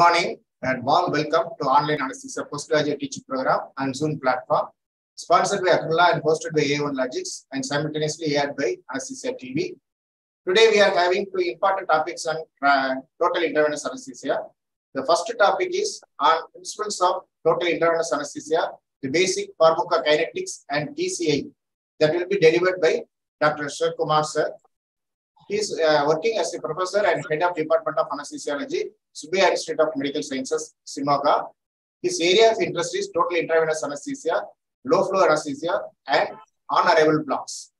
morning and warm welcome to online anesthesia postgraduate teaching program and Zoom platform, sponsored by Akrula and hosted by A1 Logics and simultaneously aired by Anesthesia TV. Today we are having two important topics on uh, total intravenous anesthesia. The first topic is on principles of total intravenous anesthesia, the basic pharmacokinetics and TCI that will be delivered by Dr. Ashok Kumar sir. He is uh, working as a professor and head of Department of Anesthesiology, Subbiah Institute of Medical Sciences, Shimoga. His area of interest is total intravenous anesthesia, low flow anesthesia, and on-arrival blocks.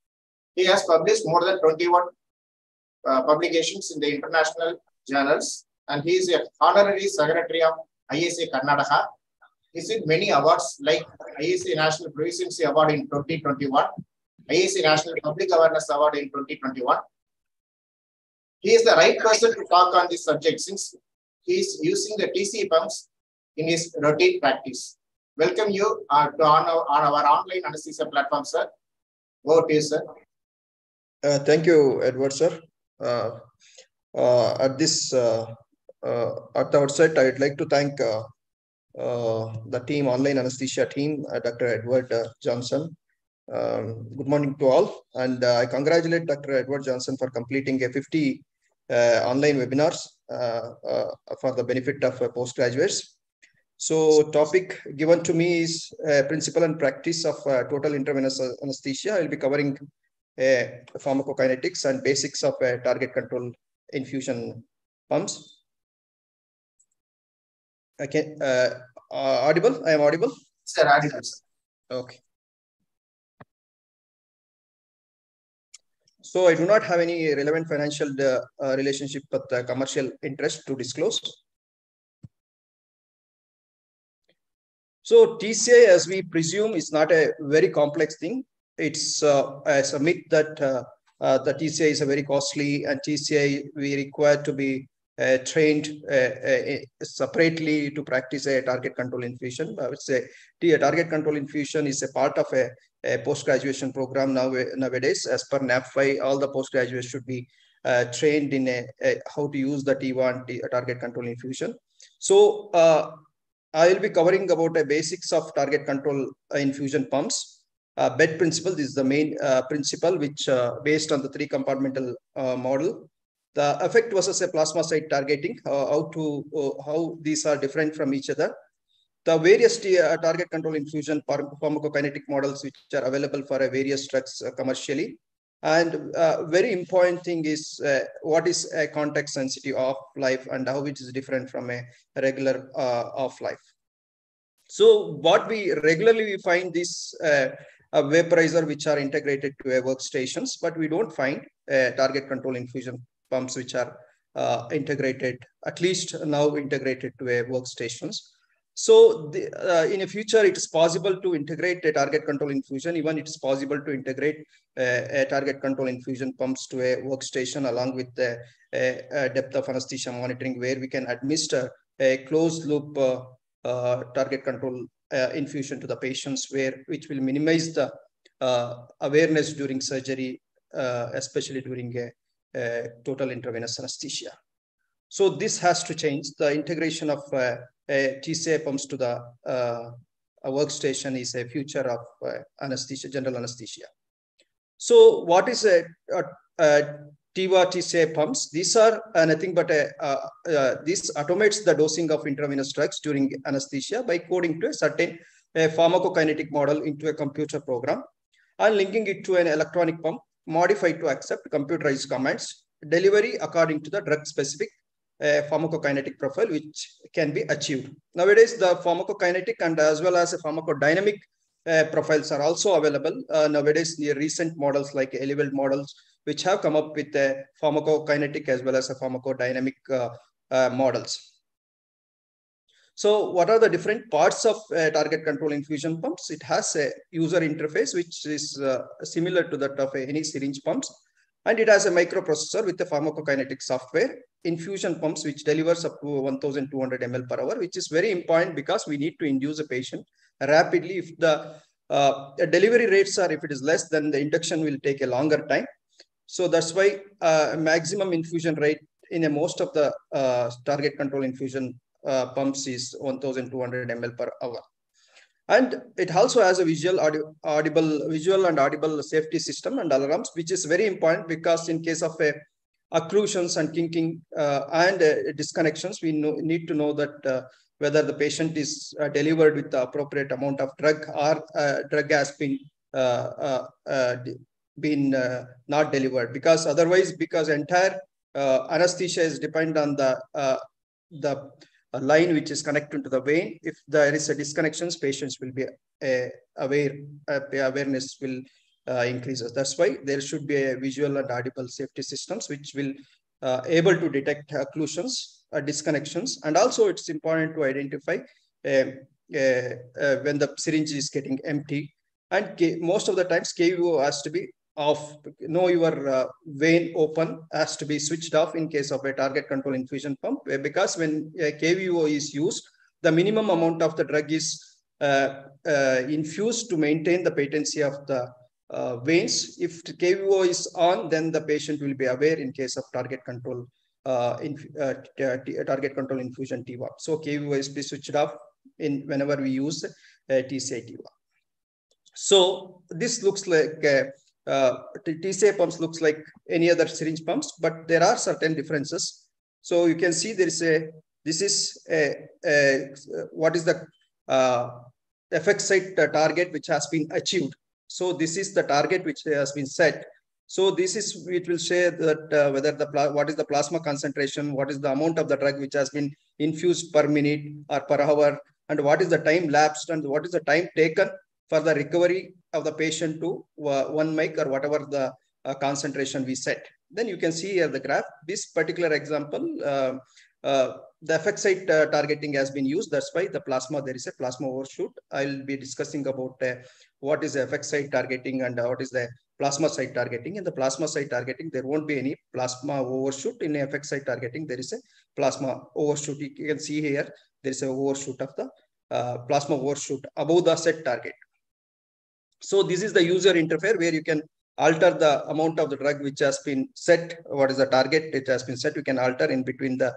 He has published more than 21 uh, publications in the international journals, and he is a honorary secretary of ISA Karnataka. He received many awards like ISA National Proficiency Award in 2021, ISA National Public Awareness Award in 2021. He is the right person to talk on this subject since he is using the TC pumps in his routine practice. Welcome you uh, to on our, on our online anesthesia platform, sir. Over to you, sir. Uh, thank you, Edward, sir. Uh, uh, at this, uh, uh, at the outset, I would like to thank uh, uh, the team, online anesthesia team, uh, Dr. Edward Johnson. Um, good morning to all, and I congratulate Dr. Edward Johnson for completing a 50 uh, online webinars uh, uh, for the benefit of uh, postgraduates. So, topic given to me is uh, principle and practice of uh, total intravenous anesthesia. I will be covering uh, pharmacokinetics and basics of uh, target control infusion pumps. Okay, uh, uh, audible? I am audible? Sir, audible, sir. Okay. So I do not have any relevant financial uh, uh, relationship with the commercial interest to disclose. So TCI, as we presume, is not a very complex thing. It's uh, as a myth that uh, uh, the TCI is a very costly and TCI we require to be uh, trained uh, uh, separately to practice a target control infusion. I would say the target control infusion is a part of a, a post-graduation program now nowadays. As per NAP5, all the postgraduates should be uh, trained in a, a, how to use the T1 T, target control infusion. So uh, I will be covering about the basics of target control uh, infusion pumps. BET principle is the main principle, which based on the three compartmental model the effect versus a plasma site targeting, uh, how to uh, how these are different from each other. The various uh, target control infusion pharmacokinetic models which are available for uh, various drugs uh, commercially. And uh, very important thing is what is a context sensitive half life and how it is different from a regular half life. So what we regularly we find this vaporizer which are integrated to a workstations, but we don't find target control infusion pumps which are uh, integrated, at least now integrated to a workstations. So the, uh, in the future, it is possible to integrate a target control infusion. Even it is possible to integrate a, a target control infusion pumps to a workstation along with the a, a depth of anesthesia monitoring, where we can administer a closed loop uh, uh target control uh, infusion to the patients, where which will minimize the uh, awareness during surgery, especially during a uh, total intravenous anesthesia. So this has to change. The integration of uh, TCI pumps to the uh, workstation is a future of uh, anesthesia, general anesthesia. So what is a, a, a TCI pumps? These are uh, nothing but a, this automates the dosing of intravenous drugs during anesthesia by coding to a certain pharmacokinetic model into a computer program and linking it to an electronic pump modified to accept computerized commands, delivery according to the drug specific uh, pharmacokinetic profile, which can be achieved. Nowadays, the pharmacokinetic and as well as pharmacodynamic uh, profiles are also available. Uh, nowadays, the recent models like Eleveld models, which have come up with a pharmacokinetic as well as a pharmacodynamic uh, uh, models. So what are the different parts of uh, target control infusion pumps? It has a user interface, which is uh, similar to that of any syringe pumps. And it has a microprocessor with a pharmacokinetic software, infusion pumps, which delivers up to 1200 ml per hour, which is very important because we need to induce a patient rapidly. If the uh, delivery rates are, if it is less, then the induction will take a longer time. So that's why uh, maximum infusion rate in a most of the uh, target control infusion uh, pumps is 1200 ml per hour. And it also has a visual, audible, visual and audible safety system and alarms, which is very important because in case of a occlusions and kinking uh, and uh, disconnections, we know, need to know that uh, whether the patient is uh, delivered with the appropriate amount of drug or uh, drug has been uh, been not delivered because otherwise because entire anesthesia is dependent on the the line which is connected to the vein. If there is a disconnections, patients will be aware, awareness will uh, increases. That's why there should be a visual and audible safety systems which will uh, able to detect occlusions, uh, disconnections, and also it's important to identify um, uh, uh, when the syringe is getting empty. And most of the times KVO has to be off. Know your uh, vein open has to be switched off in case of a target control infusion pump because when KVO is used, the minimum amount of the drug is infused to maintain the patency of the uh, veins. If KVO is on, then the patient will be aware in case of target control uh, in, uh, target control infusion TWAP. So KVO is be switched off in whenever we use uh, TWAP. So this looks like uh, uh TCI pumps looks like any other syringe pumps, but there are certain differences. So you can see there is a this is a, a what is the uh, effect site target which has been achieved so this is the target which has been set. So this is, it will say that uh, whether the, what is the plasma concentration, what is the amount of the drug which has been infused per minute or per hour, and what is the time lapsed and what is the time taken for the recovery of the patient to uh, one mic or whatever the uh, concentration we set. Then you can see here the graph. This particular example, uh, uh, the effect site uh, targeting has been used. That's why the plasma, there is a plasma overshoot. I'll be discussing about uh, what is the effect site targeting and what is the plasma site targeting. In the plasma site targeting, there won't be any plasma overshoot. In effect site targeting, there is a plasma overshoot. You can see here, there is a overshoot of the uh, plasma overshoot above the set target. So this is the user interface where you can alter the amount of the drug which has been set. What is the target? It has been set. You can alter in between the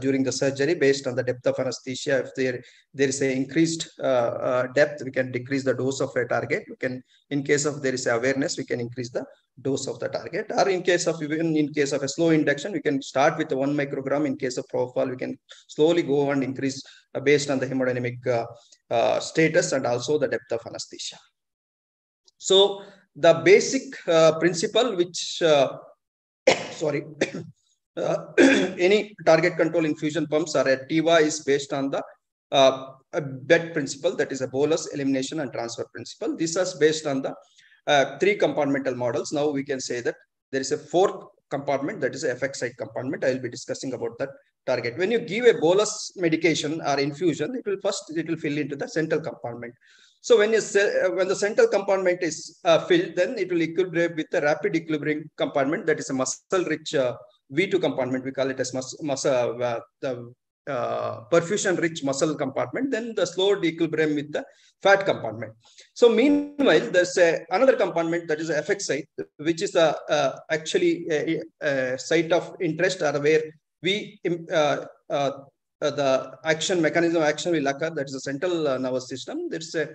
during the surgery based on the depth of anesthesia. If there, there is a increased uh, depth, we can decrease the dose of a target. We can, in case of there is awareness, we can increase the dose of the target. Or in case of even in case of a slow induction, we can start with one microgram. In case of propofol, we can slowly go and increase based on the hemodynamic status and also the depth of anesthesia. So the basic uh, principle which, uh, sorry, uh, any target control infusion pumps or a TIVA is based on the uh, BET principle, that is a bolus, elimination, and transfer principle. This is based on the uh, three compartmental models. Now we can say that there is a fourth compartment, that is a effect site compartment. I will be discussing about that target. When you give a bolus medication or infusion, it will first, it will fill into the central compartment. So when you uh, when the central compartment is uh, filled, then it will equilibrate with the rapid equilibrium compartment, that is a muscle-rich uh, V2 compartment, we call it as mus muscle, uh, the uh, perfusion rich muscle compartment, then the slow equilibrium with the fat compartment. So meanwhile, there's a, another compartment that is the effect site, which is a, uh, actually a, a, site of interest or where we uh, uh, the action mechanism action will occur. That is the central uh, nervous system. There's a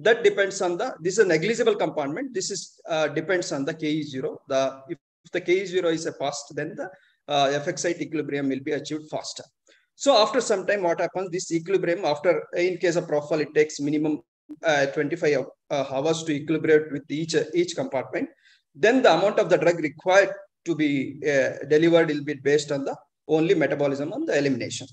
that depends on the this is a negligible compartment. This is depends on the Ke0. The if if the K0 is a fast, then the uh, effect site equilibrium will be achieved faster. So after some time, what happens? This equilibrium, after in case of propofol, it takes minimum uh, 25 uh, hours to equilibrate with each uh, each compartment. Then the amount of the drug required to be uh, delivered will be based on the only metabolism and the elimination.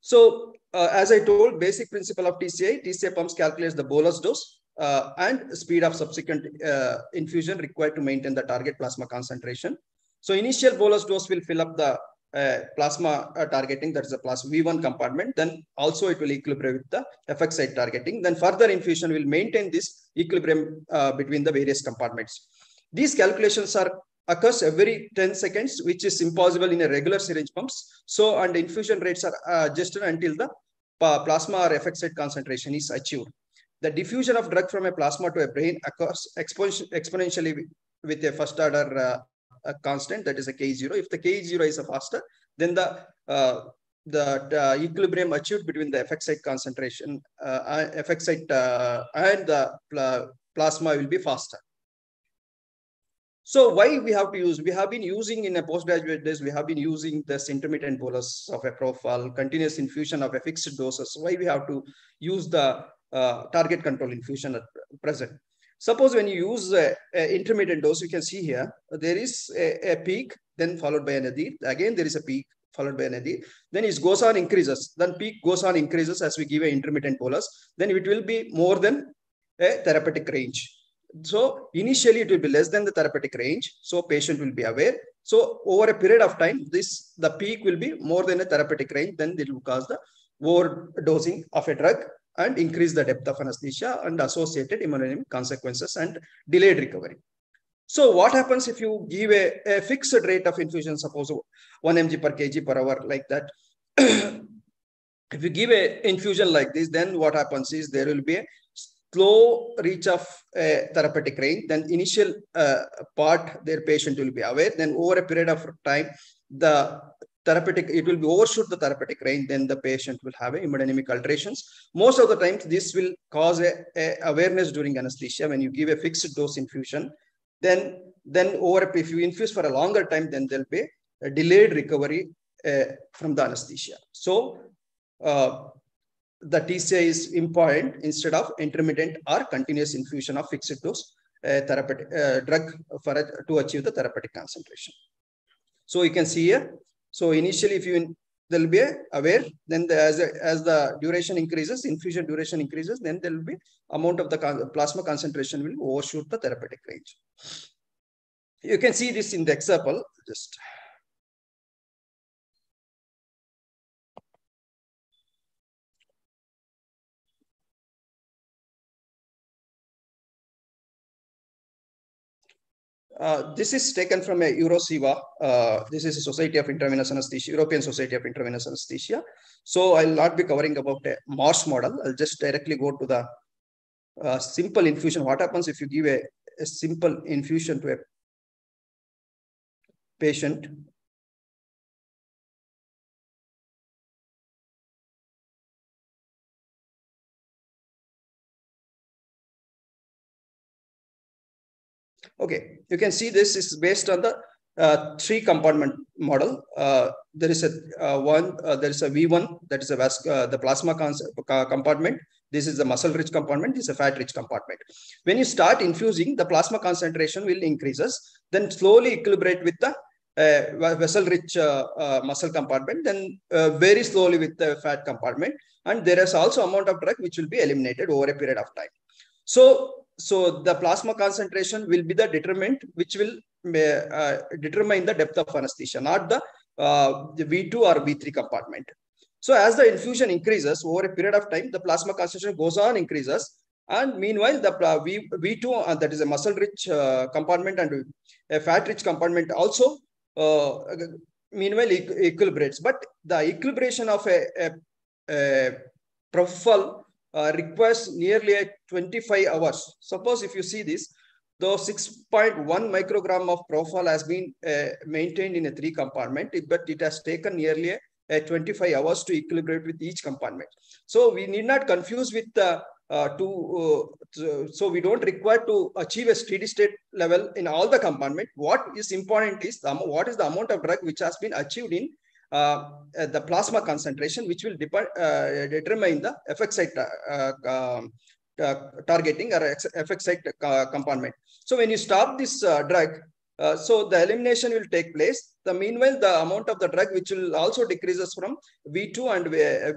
so uh, as I told, basic principle of TCI, TCI pumps calculates the bolus dose uh, and speed of subsequent uh, infusion required to maintain the target plasma concentration. So initial bolus dose will fill up the uh, plasma uh, targeting, that is the plasma V1 compartment. Then also it will equilibrate with the effect site targeting. Then further infusion will maintain this equilibrium uh, between the various compartments. These calculations are occurs every 10 seconds, which is impossible in a regular syringe pumps. So, and infusion rates are uh, adjusted until the plasma or effect site concentration is achieved. The diffusion of drug from a plasma to a brain occurs exponentially with a first order uh, constant that is a K0. If the K0 is a faster, then the uh, the uh, equilibrium achieved between the effect site concentration, uh, effect site uh, and the pl plasma will be faster. So why we have to use, we have been using in a postgraduate days, we have been using this intermittent bolus of a propofol, continuous infusion of a fixed doses. Why we have to use the uh, target control infusion at present. Suppose when you use a intermittent dose, you can see here, there is a, a, peak, then followed by a nadir. Again, there is a peak followed by a nadir. Then it goes on increases. Then peak goes on increases as we give an intermittent bolus. Then it will be more than a therapeutic range. So initially it will be less than the therapeutic range. So patient will be aware. So over a period of time, this the peak will be more than a therapeutic range. Then it will cause the overdosing of a drug and increase the depth of anesthesia and associated hemodynamic consequences and delayed recovery. So what happens if you give a, a fixed rate of infusion, suppose 1 mg per kg per hour like that? if you give a infusion like this, then what happens is there will be a slow reach of a therapeutic range. Then initial uh, part, their patient will be aware. Then over a period of time, the therapeutic, it will be overshoot the therapeutic range, then the patient will have hemodynamic alterations. Most of the times, this will cause a, a, awareness during anesthesia. When you give a fixed dose infusion, then, then over, if you infuse for a longer time, then there'll be a delayed recovery uh, from the anesthesia. So uh, the TCI is important instead of intermittent or continuous infusion of fixed dose uh, therapeutic uh, drug for to achieve the therapeutic concentration. So you can see here. So initially, if you there will be aware, then the, as, a, as the duration increases, infusion duration increases, then there will be amount of the con plasma concentration will overshoot the therapeutic range. You can see this in the example. Just Uh, this is taken from a EuroSIVA. Uh, this is a Society of Intravenous Anesthesia, European Society of Intravenous Anesthesia. So I'll not be covering about a Marsh model. I'll just directly go to the uh, simple infusion. What happens if you give a, a simple infusion to a patient? Okay, you can see this is based on the uh, three compartment model. Uh, there is a uh, one, uh, there is a V1, that is a vas uh, the plasma compartment. This is the muscle rich compartment. This is a fat rich compartment. When you start infusing, the plasma concentration will increases, then slowly equilibrate with the uh, vessel rich muscle compartment, then very slowly with the fat compartment. And there is also amount of drug which will be eliminated over a period of time. So so the plasma concentration will be the determinant which will uh, determine the depth of anesthesia, not the, uh, the V2 or V3 compartment. So as the infusion increases over a period of time, the plasma concentration goes on increases. And meanwhile, the uh, v, V2, uh, that is a muscle rich uh, compartment and a fat rich compartment also, uh, meanwhile, equilibrates. But the equilibration of a, a, a uh, requires nearly 25 hours. Suppose if you see this, though 6.1 microgram of propofol has been uh, maintained in a three compartment, but it has taken nearly a, 25 hours to equilibrate with each compartment. So we need not confuse with the uh, to, uh, so we don't require to achieve a steady state level in all the compartment. What is important is the, what is the amount of drug which has been achieved in uh, uh, the plasma concentration, which will uh, determine the effect site um, targeting or effect site compartment. So when you stop this drug, uh, so the elimination will take place. The meanwhile, the amount of the drug which will also decreases from V2 and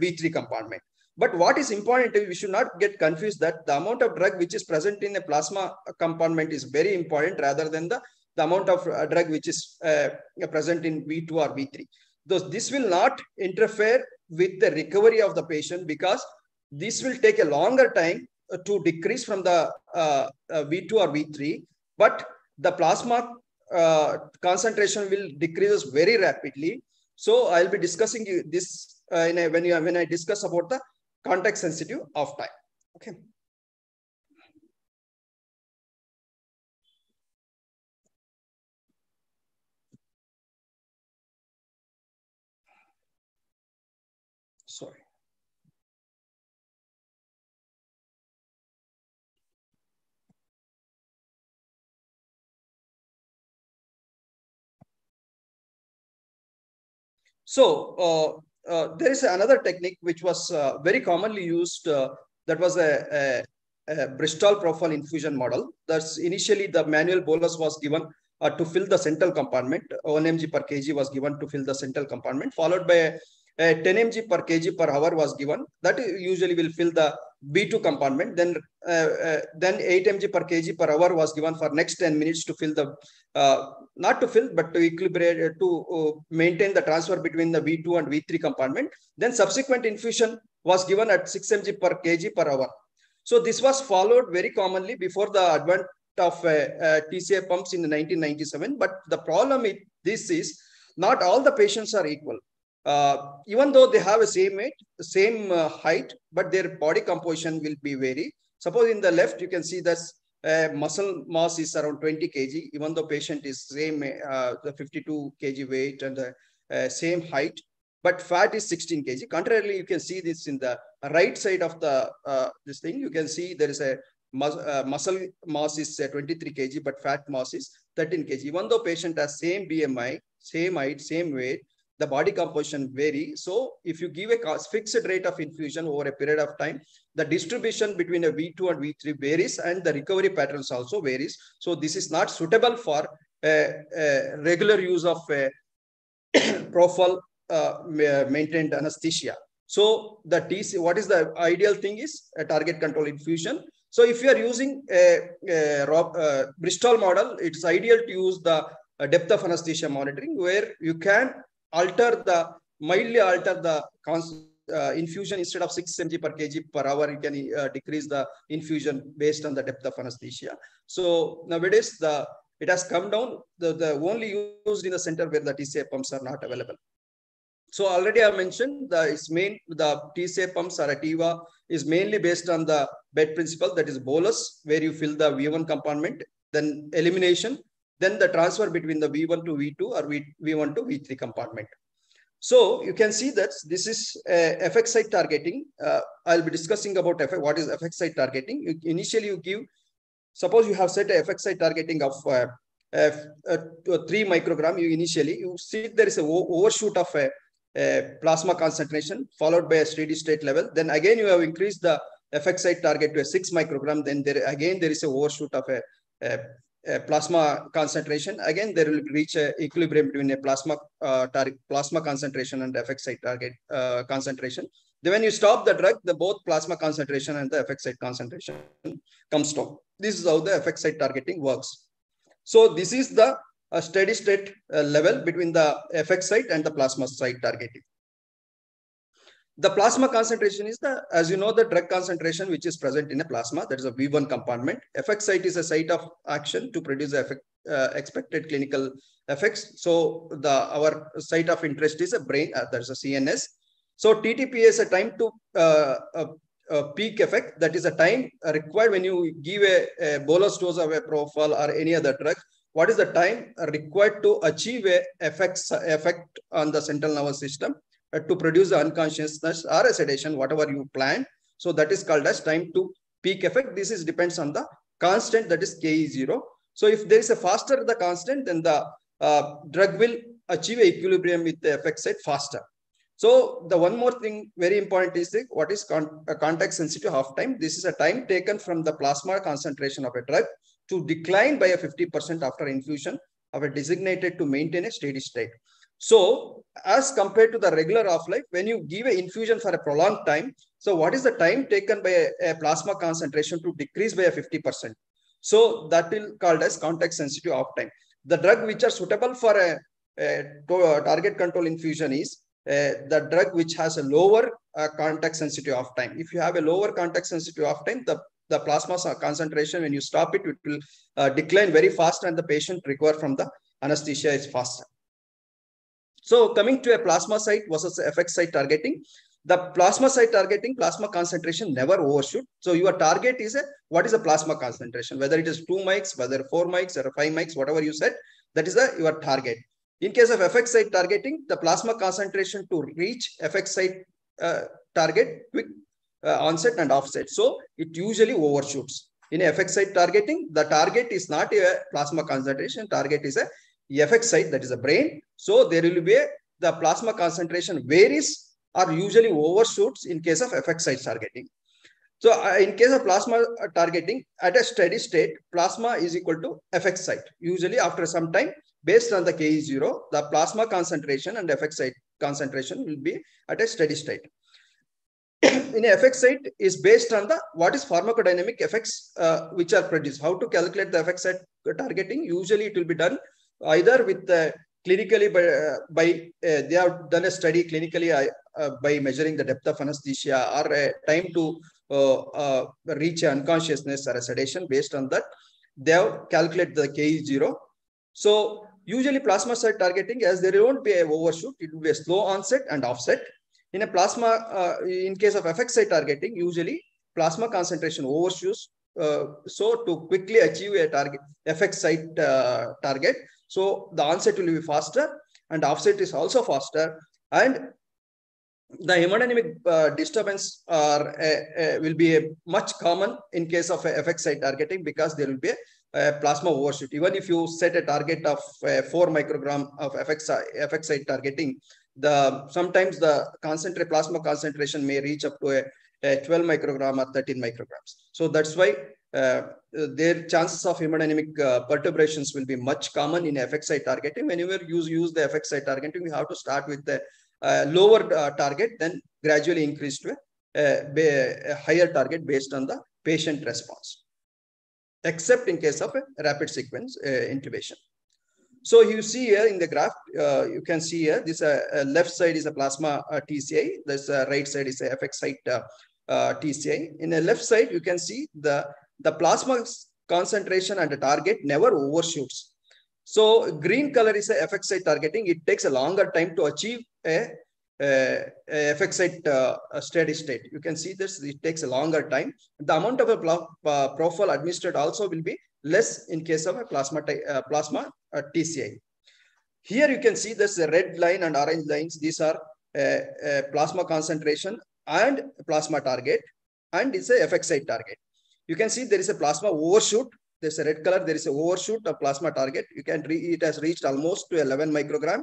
V3 compartment. But what is important, we should not get confused that the amount of drug which is present in the plasma compartment is very important rather than the, the amount of uh, drug which is uh, present in V2 or V3 this will not interfere with the recovery of the patient because this will take a longer time uh, to decrease from the uh, uh, V2 or V3, but the plasma uh, concentration will decreases very rapidly. So I'll be discussing this uh, a, when, you, when I discuss about the context sensitive half time. Okay. So uh, uh, there is another technique which was uh, very commonly used. that was a, a, a, Bristol propofol infusion model. That's initially the manual bolus was given to fill the central compartment. 1 mg per kg was given to fill the central compartment, followed by a, a 10 mg per kg per hour was given. That usually will fill the V2 compartment. Then, uh, uh, then 8 mg per kg per hour was given for next 10 minutes to fill the, uh, not to fill, but to equilibrate, to maintain the transfer between the V2 and V3 compartment. Then subsequent infusion was given at 6 mg per kg per hour. So this was followed very commonly before the advent of uh, uh, TCI pumps in 1997. But the problem with this is not all the patients are equal uh, even though they have a same weight, same uh, height, but their body composition will be vary. Suppose in the left, you can see that uh, muscle mass is around 20 kg, even though patient is same uh, the 52 kg weight and the uh, same height, but fat is 16 kg. Contrarily, you can see this in the right side of the uh, this thing. You can see there is a mus muscle mass is 23 kg, but fat mass is 13 kg. Even though patient has same BMI, same height, same weight, the body composition vary. So if you give a fixed rate of infusion over a period of time, the distribution between a V2 and V3 varies and the recovery patterns also varies. So this is not suitable for a, a regular use of a propofol uh, maintained anesthesia. So the TC, what is the ideal thing is a target control infusion. So if you are using a, a, a Bristol model, it's ideal to use the depth of anesthesia monitoring where you can alter the mildly alter the uh, infusion instead of 6 mg per kg per hour you can uh, decrease the infusion based on the depth of anesthesia. So nowadays the it has come down. The, the only used in the center where the TCI pumps are not available. So already i mentioned the its main the TCI pumps or a TIVA is mainly based on the BET principle that is bolus where you fill the v1 compartment then elimination then the transfer between the V1 to V2 or V1 to V3 compartment. So you can see that this is uh, effect site targeting. Uh, I'll be discussing about what is effect site targeting. You, initially, you give, suppose you have set a effect site targeting of uh, three microgram. You initially you see there is a overshoot of a, a, plasma concentration followed by a steady state level. Then again you have increased the effect site target to a six microgram. Then there again there is a overshoot of a, a uh, plasma concentration, again, there will reach a equilibrium between a plasma uh, target, plasma concentration and effect site target uh, concentration. Then when you stop the drug, the both plasma concentration and the effect site concentration comes down. This is how the effect site targeting works. So this is the steady state uh, level between the effect site and the plasma site targeting. The plasma concentration is the, as you know, the drug concentration which is present in a plasma. That is a V1 compartment. Effect site is a site of action to produce effect, uh, expected clinical effects. So the our site of interest is a brain. Uh, there's a CNS. So TTP is a time to uh, a peak effect. That is a time required when you give a, a bolus dose of a propofol or any other drug. What is the time required to achieve a effects, effect on the central nervous system? Uh, to produce the unconsciousness or a sedation, whatever you plan. So that is called as time to peak effect. This is depends on the constant that is K is zero. So if there is a faster the constant, then the uh, drug will achieve equilibrium with the effect site faster. So the one more thing very important is the, what is con context sensitive half time. This is a time taken from the plasma concentration of a drug to decline by a 50% after infusion of a designated to maintain a steady state. So as compared to the regular half-life, when you give an infusion for a prolonged time, so what is the time taken by a, a plasma concentration to decrease by a 50%? So that will called as context sensitive half time. The drug which are suitable for a, a target control infusion is uh, the drug which has a lower uh, context sensitive half time. If you have a lower context sensitive half time, the, the plasma concentration, when you stop it, it will uh, decline very fast and the patient recover from the anesthesia is faster. So coming to a plasma site versus site targeting, the plasma site targeting, plasma concentration never overshoot. So your target is a, what is the plasma concentration? Whether it is two mics, whether four mics or five mics, whatever you said, that is the, your target. In case of effect site targeting, the plasma concentration to reach effect site uh, target quick uh, onset and offset. So it usually overshoots. In effect site targeting, the target is not a plasma concentration, target is a effect site, that is a brain. So there will be a the plasma concentration varies or usually overshoots in case of effect site targeting. So uh, in case of plasma targeting at a steady state, plasma is equal to effect site. Usually after some time, based on the Ke0, the plasma concentration and effect site concentration will be at a steady state. in effect site is based on the what is pharmacodynamic effects uh, which are produced. How to calculate the effect site targeting? Usually it will be done either with the clinically by, uh, by uh, they have done a study clinically uh, by measuring the depth of anesthesia or time to reach unconsciousness or sedation based on that they have calculated the ke0 so usually plasma site targeting as there won't be a overshoot it will be a slow onset and offset. In a plasma uh, in case of effect site targeting usually plasma concentration overshoots uh, so to quickly achieve a target effect site uh, target so the onset will be faster and offset is also faster. And the hemodynamic uh, disturbance are, uh, uh, will be a much common in case of effect site targeting because there will be a, a plasma overshoot. Even if you set a target of uh, 4 microgram of effect, effect site targeting, the sometimes the concentrate plasma concentration may reach up to a, a 12 microgram or 13 micrograms. So that's why their chances of hemodynamic uh, perturbations will be much common in site targeting. Whenever you use the site targeting, we have to start with the uh, lower target, then gradually increase to a, a, higher target based on the patient response, except in case of a rapid sequence intubation. So you see here in the graph, uh, you can see here, this uh, left side is a plasma uh, TCI, this right side is a effect site TCI. In the left side, you can see the the plasma concentration and the target never overshoots. So green color is a effect site targeting. It takes a longer time to achieve a, a, a effect site uh, steady state. You can see this, it takes a longer time. The amount of a uh, propofol administered also will be less in case of a plasma, uh, plasma uh, TCI. Here you can see this red line and orange lines. These are plasma concentration and plasma target and it's a effect site target you can see there is a plasma overshoot. There's a red color. There is a overshoot of plasma target. You can it has reached almost to 11 microgram.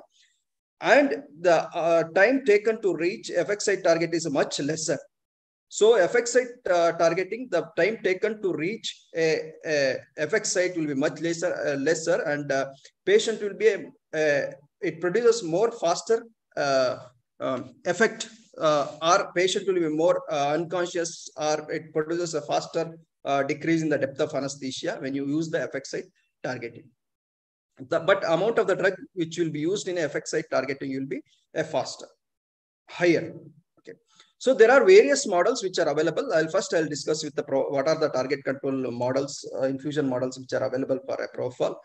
And the uh, time taken to reach effect site target is much lesser. So effect site uh, targeting, the time taken to reach a, a effect site will be much lesser, uh, lesser and uh, patient will be, a, it produces more faster uh, um, effect uh, or patient will be more uh, unconscious or it produces a faster uh, decrease in the depth of anesthesia when you use the effect site targeting. The, but amount of the drug which will be used in effect site targeting will be a faster, higher. Okay. So there are various models which are available. I'll first I'll discuss with the pro, what are the target control models, uh, infusion models which are available for a propofol.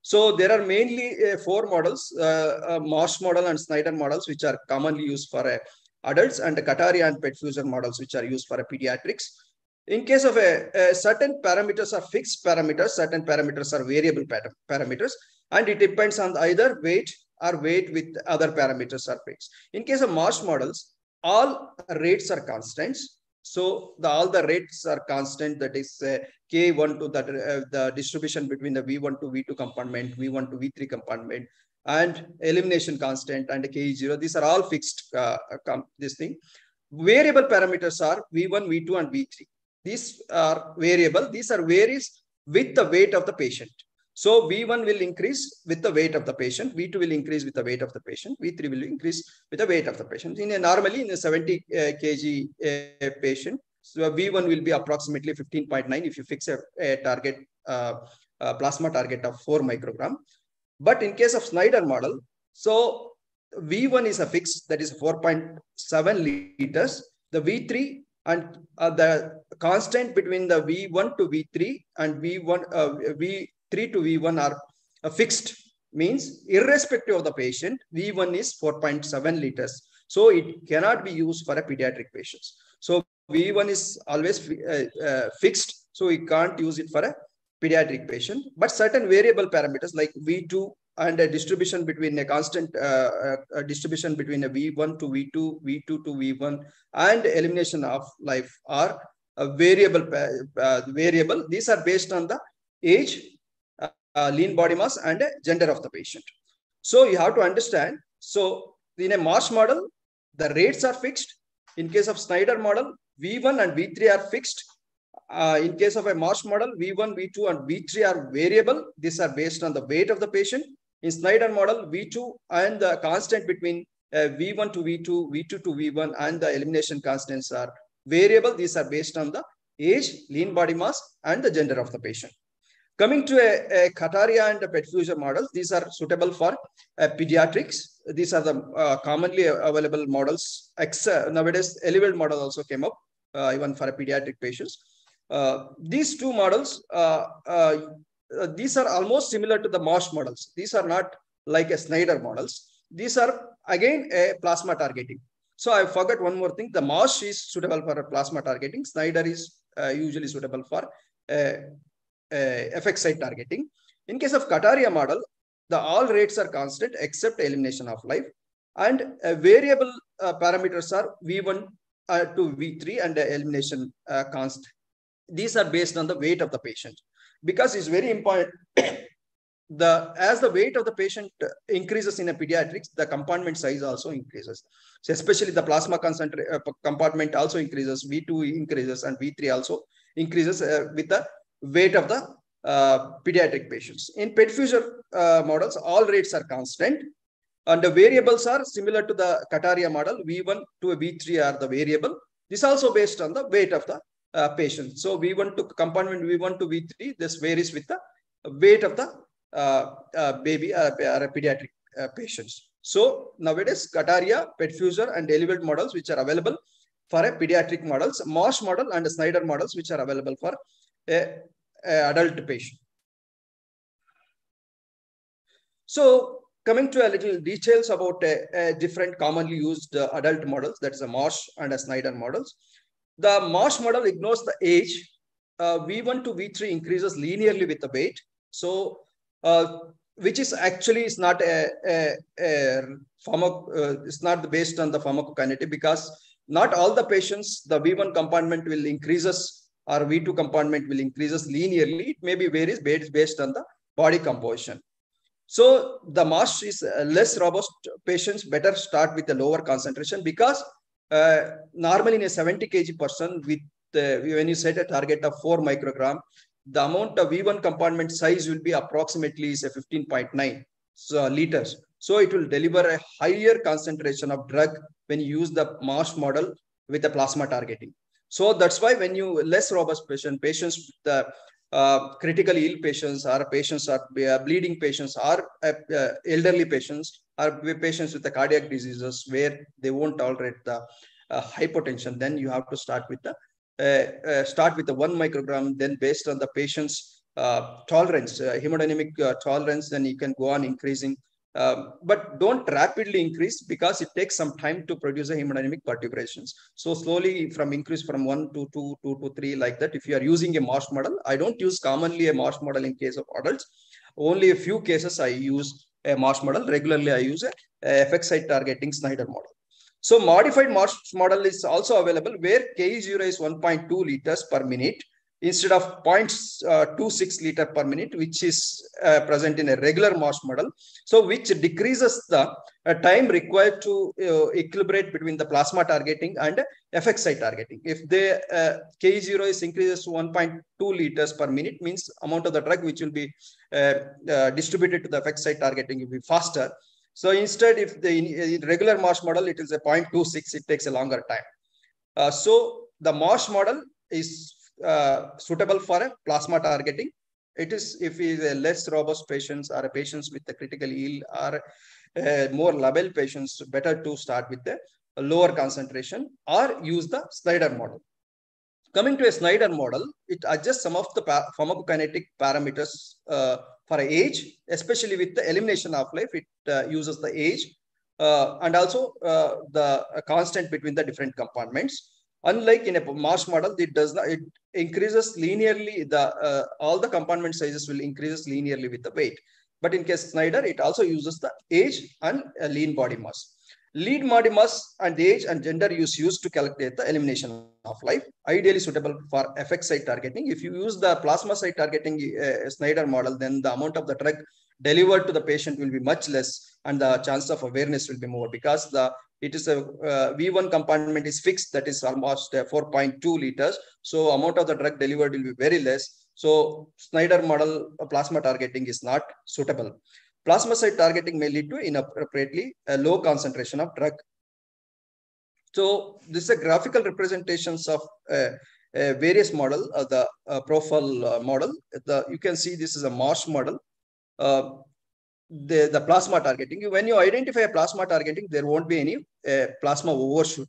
So there are mainly uh, four models, uh, Marsh model and Schnider models, which are commonly used for uh, adults and the and Paedfusor models, which are used for a pediatrics. In case of a, a, certain parameters are fixed parameters, certain parameters are variable parameters, and it depends on either weight or weight with other parameters are fixed. In case of Marsh models, all rates are constants. So the, all the rates are constant. That is uh, K1 to that uh, the distribution between the V1 to V2 compartment, V1 to V3 compartment, and elimination constant and K0. These are all fixed. Uh, this thing. Variable parameters are V1, V2, and V3. These are variable. These are varies with the weight of the patient. So V1 will increase with the weight of the patient. V2 will increase with the weight of the patient. V3 will increase with the weight of the patient. In a normally in a 70 uh, kg uh, patient, so V1 will be approximately 15.9 if you fix a, a target uh, plasma target of 4 microgram. But in case of Schnider model, so V1 is a fixed that is 4.7 liters. The V3 and uh, the constant between the V1 to V3 and V1 uh, V3 to V1 are uh, fixed. Means irrespective of the patient V1 is 4.7 liters. So it cannot be used for a pediatric patients. So V1 is always uh, uh, fixed. So we can't use it for a pediatric patient. But certain variable parameters like V2 and a distribution between a constant uh, uh, a distribution between a V1 to V2, V2 to V1, and elimination of life are a variable. Uh, variable. These are based on the age, uh, lean body mass, and gender of the patient. So you have to understand. So in a Marsh model, the rates are fixed. In case of Schnider model, V1 and V3 are fixed. Uh, in case of a Marsh model, V1, V2, and V3 are variable. These are based on the weight of the patient. In Schnider model, V2 and the constant between uh, V1 to V2, V2 to V1, and the elimination constants are variable. These are based on the age, lean body mass, and the gender of the patient. Coming to a, a Kataria and a Paedfusor models, these are suitable for uh, pediatrics. These are the uh, commonly available models. Uh, nowadays, Eleveld model also came up, uh, even for a pediatric patients. Uh, these two models, uh, these are almost similar to the Marsh models. These are not like a Schnider models. These are again a plasma targeting. So I forgot one more thing. The Marsh is suitable for plasma targeting. Schnider is usually suitable for effect site targeting. In case of Kataria model, the all rates are constant except elimination of life. And variable uh, parameters are V1 uh, to V3 and elimination uh, constant. These are based on the weight of the patient. Because it's very important, the as the weight of the patient increases in a pediatrics, the compartment size also increases. So especially the plasma concentrate compartment also increases, V2 increases and V3 also increases with the weight of the uh, pediatric patients. In Paedfusor uh, models, all rates are constant and the variables are similar to the Kataria model. V1 to V3 are the variable. This also based on the weight of the uh, patient. So V1 to compartment V1 to V3, this varies with the weight of the uh, uh, baby or pediatric uh, patients. So nowadays, Kataria, Paedfusor and Eleveld models, which are available for a pediatric models, Marsh model and Schnider models, which are available for a, a adult patient. So coming to a little details about a, a different commonly used uh, adult models, that is a Marsh and a Schnider models. The Marsh model ignores the age. Uh, V1 to V3 increases linearly with the weight. So, uh, which is actually is not a, a, a pharmac, uh, it's not based on the pharmacokinetic because not all the patients, the V1 compartment will increases or V2 compartment will increases linearly. It may be varies based on the body composition. So the Marsh is less robust patients better start with a lower concentration because uh, normally in a 70 kg person with uh, when you set a target of 4 microgram, the amount of V1 compartment size will be approximately say 15.9 so, liters. So it will deliver a higher concentration of drug when you use the Marsh model with the plasma targeting. So that's why when you less robust patient, patients with the uh, critically ill patients or patients are uh, bleeding patients or uh, uh, elderly patients or patients with the cardiac diseases where they won't tolerate the uh, hypotension, then you have to start with the uh, start with the one microgram. Then based on the patient's tolerance, hemodynamic tolerance, then you can go on increasing um, but don't rapidly increase because it takes some time to produce a hemodynamic perturbations. So slowly from increase from one to two, two to three like that. If you are using a Marsh model, I don't use commonly a Marsh model in case of adults. Only a few cases I use a Marsh model. Regularly I use a, a site targeting Schnider model. So modified Marsh model is also available where K0 is 1.2 liters per minute instead of 0.26 liter per minute, which is uh, present in a regular Marsh model. So which decreases the uh, time required to uh, equilibrate between the plasma targeting and site targeting. If the uh, K0 is increases to 1.2 liters per minute, means amount of the drug which will be uh, uh, distributed to the site targeting will be faster. So instead, if the in, regular Marsh model, it is a 0.26, it takes a longer time. so the Marsh model is uh, suitable for a plasma targeting. It is if it is a less robust patients or a patients with the critical ill or uh, more labile patients, better to start with the lower concentration or use the Schnider model. Coming to a Schnider model, it adjusts some of the pharmacokinetic parameters uh, for age, especially with the elimination of life. It uh, uses the age uh, and also uh, the constant between the different compartments. Unlike in a Marsh model, it does not, it increases linearly, the uh, all the compartment sizes will increases linearly with the weight. But in case Schnider, it also uses the age and lean body mass. Lean body mass and age and gender is used to calculate the elimination half life, ideally suitable for effect site targeting. If you use the plasma site targeting uh, Schnider model, then the amount of the drug delivered to the patient will be much less and the chance of awareness will be more because the it is a uh, V1 compartment is fixed that is almost uh, 4.2 liters. So amount of the drug delivered will be very less. So Schnider model plasma targeting is not suitable. Plasma site targeting may lead to inappropriately a low concentration of drug. So this is a graphical representations of uh, uh, various model, uh, the uh, profile uh, model. The, you can see this is a Marsh model. Uh, the, the plasma targeting. When you identify a plasma targeting, there won't be any plasma overshoot.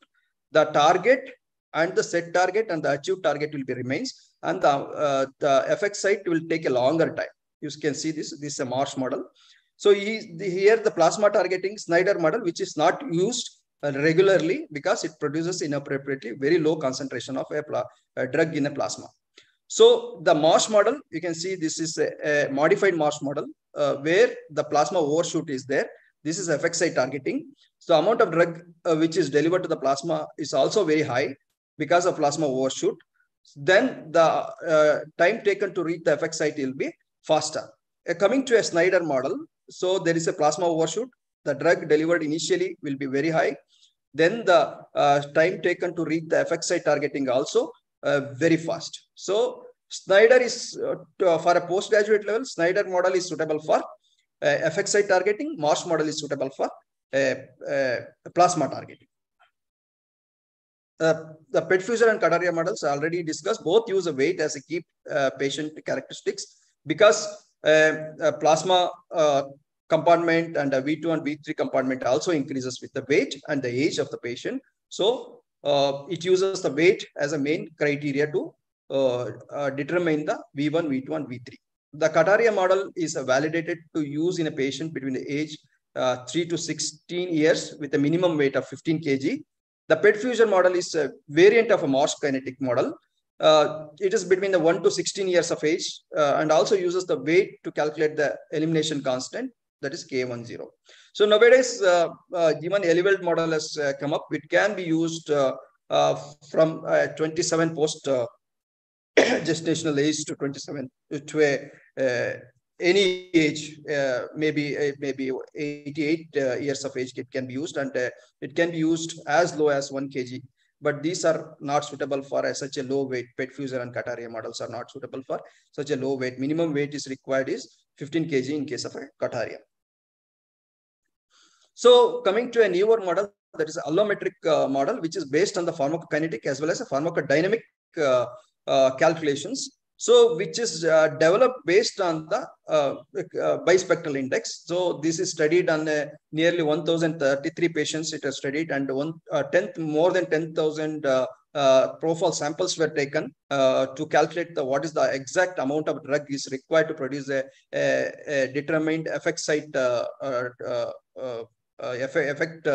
The target and the set target and the achieved target will be remains and the, the effect site will take a longer time. You can see this, this is a Marsh model. So he, the, here the plasma targeting Schnider model, which is not used regularly because it produces inappropriately very low concentration of a, a, drug in a plasma. So the Marsh model, you can see this is a, a modified Marsh model uh, where the plasma overshoot is there. This is site targeting. So amount of drug uh, which is delivered to the plasma is also very high because of plasma overshoot. Then the uh, time taken to reach the effect site will be faster. Uh, coming to a Schnider model, so there is a plasma overshoot. The drug delivered initially will be very high. Then the uh, time taken to reach the effect site targeting also uh, very fast. So Schnider is uh, for a postgraduate level, Schnider model is suitable for uh, site targeting. Marsh model is suitable for uh, uh, plasma targeting. the PET and Kataria models already discussed. Both use a weight as a key patient characteristics because plasma compartment and a V2 and V3 compartment also increases with the weight and the age of the patient. So uh, it uses the weight as a main criteria to uh, uh, determine the V1, V2, and V3. The Kataria model is validated to use in a patient between the age uh, 3 to 16 years with a minimum weight of 15 kg. The Paedfusor model is a variant of a Marsh kinetic model. Uh, it is between the 1 to 16 years of age uh, and also uses the weight to calculate the elimination constant that is K10. So nowadays, uh, uh, given Eleveld model has uh, come up, it can be used from 27 post gestational age to 27 to a any age, uh, maybe uh, maybe 88 uh, years of age, it can be used, and it can be used as low as one kg. But these are not suitable for such a low weight. Paedfusor and Kataria models are not suitable for such a low weight. Minimum weight is required is 15 kg in case of a Kataria. So coming to a newer model, that is allometric uh, model, which is based on the pharmacokinetic as well as a pharmacodynamic uh, uh, calculations. So which is uh, developed based on the uh, uh, bispectral index. So this is studied on nearly 1,033 patients it has studied and one tenth more than 10,000 uh, profile samples were taken uh, to calculate the what is the exact amount of drug is required to produce a, a, a determined effect site uh, effect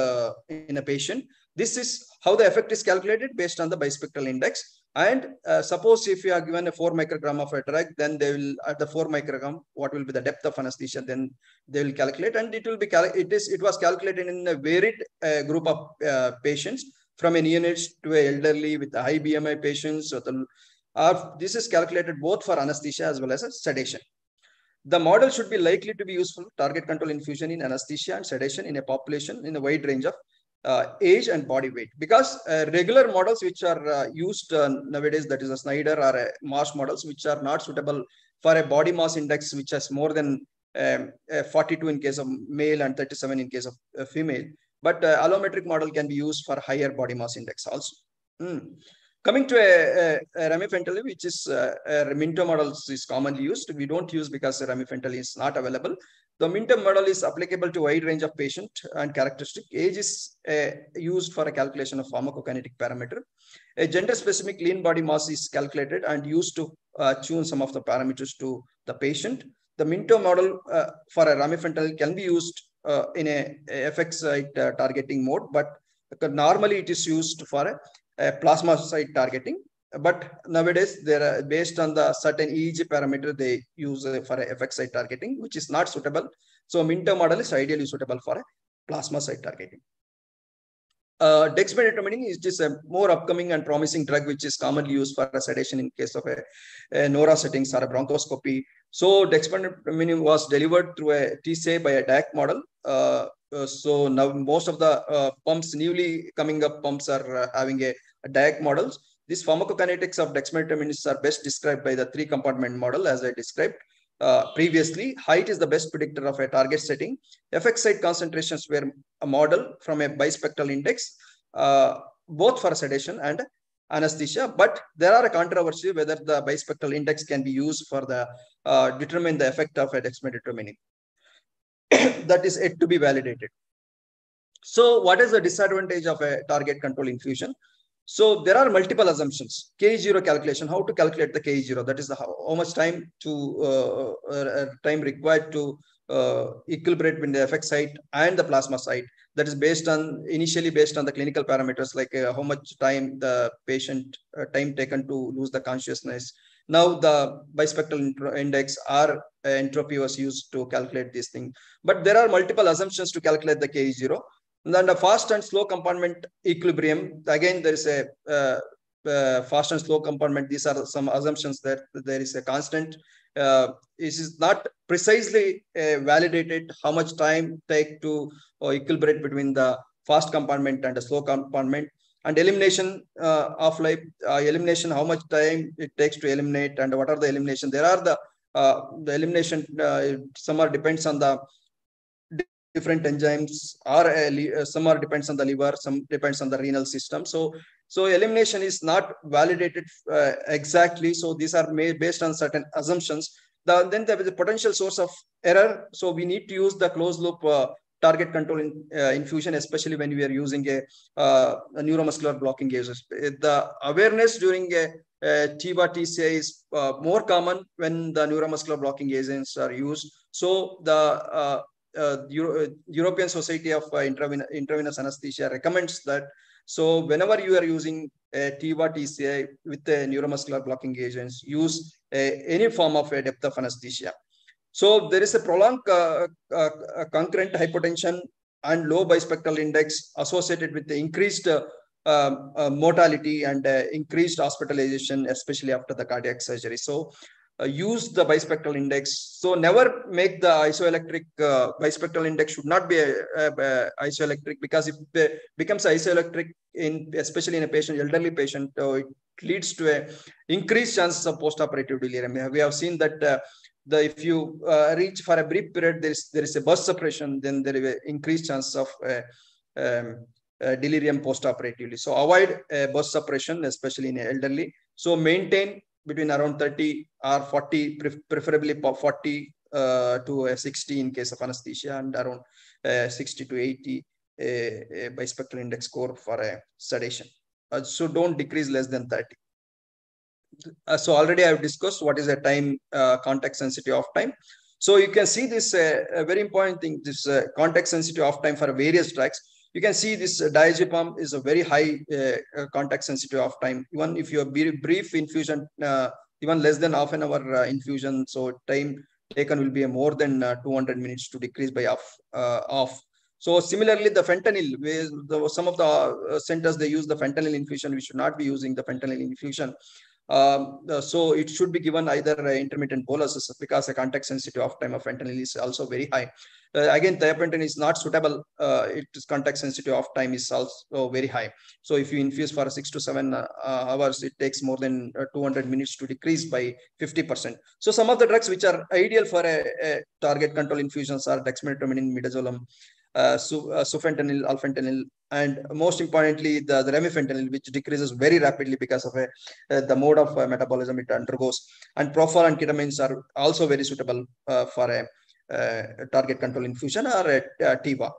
in a patient. This is how the effect is calculated based on the bispectral index. And uh, suppose if you are given a four microgram of a drug, then they will at the four microgram, what will be the depth of anesthesia? Then they will calculate, and it will be it is it was calculated in a varied uh, group of uh, patients from a neonate to a elderly with a high BMI patients. So the, uh, this is calculated both for anesthesia as well as sedation. The model should be likely to be useful target control infusion in anesthesia and sedation in a population in a wide range of uh, age and body weight because uh, regular models which are uh, used uh, nowadays that is a Schnider or a Marsh models which are not suitable for a body mass index which has more than um, 42 in case of male and 37 in case of uh, female but uh, allometric model can be used for higher body mass index also. Mm. Coming to a, a, a which is uh, a Minto models is commonly used. We don't use because remifentanil is not available. The Minto model is applicable to wide range of patient and characteristic. Age is uh, used for a calculation of pharmacokinetic parameter. A gender-specific lean body mass is calculated and used to uh, tune some of the parameters to the patient. The Minto model uh, for a remifentanil can be used uh, in a, effect site uh, targeting mode, but normally it is used for a, a plasma site targeting. But nowadays, they are based on the certain EEG parameter they use uh, for a effect site targeting, which is not suitable. So Minto model is ideally suitable for plasma site targeting. uh, dexmedetomidine is just a more upcoming and promising drug, which is commonly used for sedation in case of a, a NORA settings or a bronchoscopy. So dexmedetomidine was delivered through a TCI by a Dyck model. Uh, uh, so now most of the uh, pumps, newly coming up pumps are uh, having a, a Dyck models. These pharmacokinetics of dexmedetomidine are best described by the three compartment model as I described. Uh, previously, height is the best predictor of a target setting. Effect site concentrations were a model from a bispectral index, uh, both for sedation and anesthesia. But there are a controversy whether the bispectral index can be used for the uh, determine the effect of a dexmedetomidine. that is yet to be validated. So, what is the disadvantage of a target control infusion? So there are multiple assumptions. Ke0 calculation, how to calculate the Ke0? That is the, how, how much time to uh, uh, time required to uh, equilibrate between the effect site and the plasma site. That is based on initially based on the clinical parameters like uh, how much time the patient uh, time taken to lose the consciousness. Now the bispectral index or uh, entropy was used to calculate this thing. But there are multiple assumptions to calculate the Ke0 and then the fast and slow compartment equilibrium, again, there is a uh, uh, fast and slow compartment. These are some assumptions that there is a constant. Uh, is not precisely uh, validated how much time take to uh, equilibrate between the fast compartment and the slow compartment. And elimination uh, half life, elimination, how much time it takes to eliminate and what are the elimination. There are the the elimination, some are depends on the different enzymes or uh, some are depends on the liver some depends on the renal system. So so elimination is not validated uh, exactly. So these are made based on certain assumptions. The, then there is a potential source of error. So we need to use the closed loop uh, target control in, uh, infusion especially when we are using a, uh, a neuromuscular blocking agents the awareness during a uh, TIVA TCI is uh, more common when the neuromuscular blocking agents are used. So the uh, uh, Euro uh, European Society of uh, Intraven Intravenous Anesthesia recommends that. So whenever you are using a TIVA TCI with the neuromuscular blocking agents, use a, any form of a depth of anesthesia. So there is a prolonged uh, uh, concurrent hypotension and low bispectral index associated with the increased um, mortality and increased hospitalization, especially after the cardiac surgery. So uh, use the bispectral index. So never make the isoelectric uh, bispectral index should not be a, a, a isoelectric because if it becomes isoelectric in especially in a patient elderly patient, uh, it leads to a increased chances of postoperative delirium. We have seen that uh, the if you uh, reach for a brief period there is there is a burst suppression, then there is increased chance of uh, um, delirium postoperatively. So avoid burst suppression, especially in elderly. So maintain between around 30 or 40, preferably 40 uh, to 60 in case of anesthesia and around uh, 60 to 80 a, a bispectral index score for a sedation. Uh, so don't decrease less than 30. Uh, so already I've discussed what is a time uh, context sensitive half time. So you can see this uh, very important thing, this context sensitivity of time for various drugs you can see this uh, diazepam is a very high uh, uh, context sensitive half time. Even if you have brief infusion, even less than half an hour infusion, so time taken will be more than uh, 200 minutes to decrease by half off. So similarly, the fentanyl, the, some of the centers they use the fentanyl infusion. We should not be using the fentanyl infusion. Um, so it should be given either intermittent boluses because the context sensitive half time of fentanyl is also very high. Uh, again, thiopentane is not suitable. Uh, it is context sensitive half time is also very high. So if you infuse for six to seven uh, hours, it takes more than 200 minutes to decrease by 50%. So some of the drugs which are ideal for a, a target control infusions are dexmedetomidine, midazolam, uh, su uh, sufentanil, alfentanil, and most importantly, the, the remifentanil, which decreases very rapidly because of a, uh, the mode of metabolism it undergoes. And propofol and ketamines are also very suitable for a target control infusion or TIVA.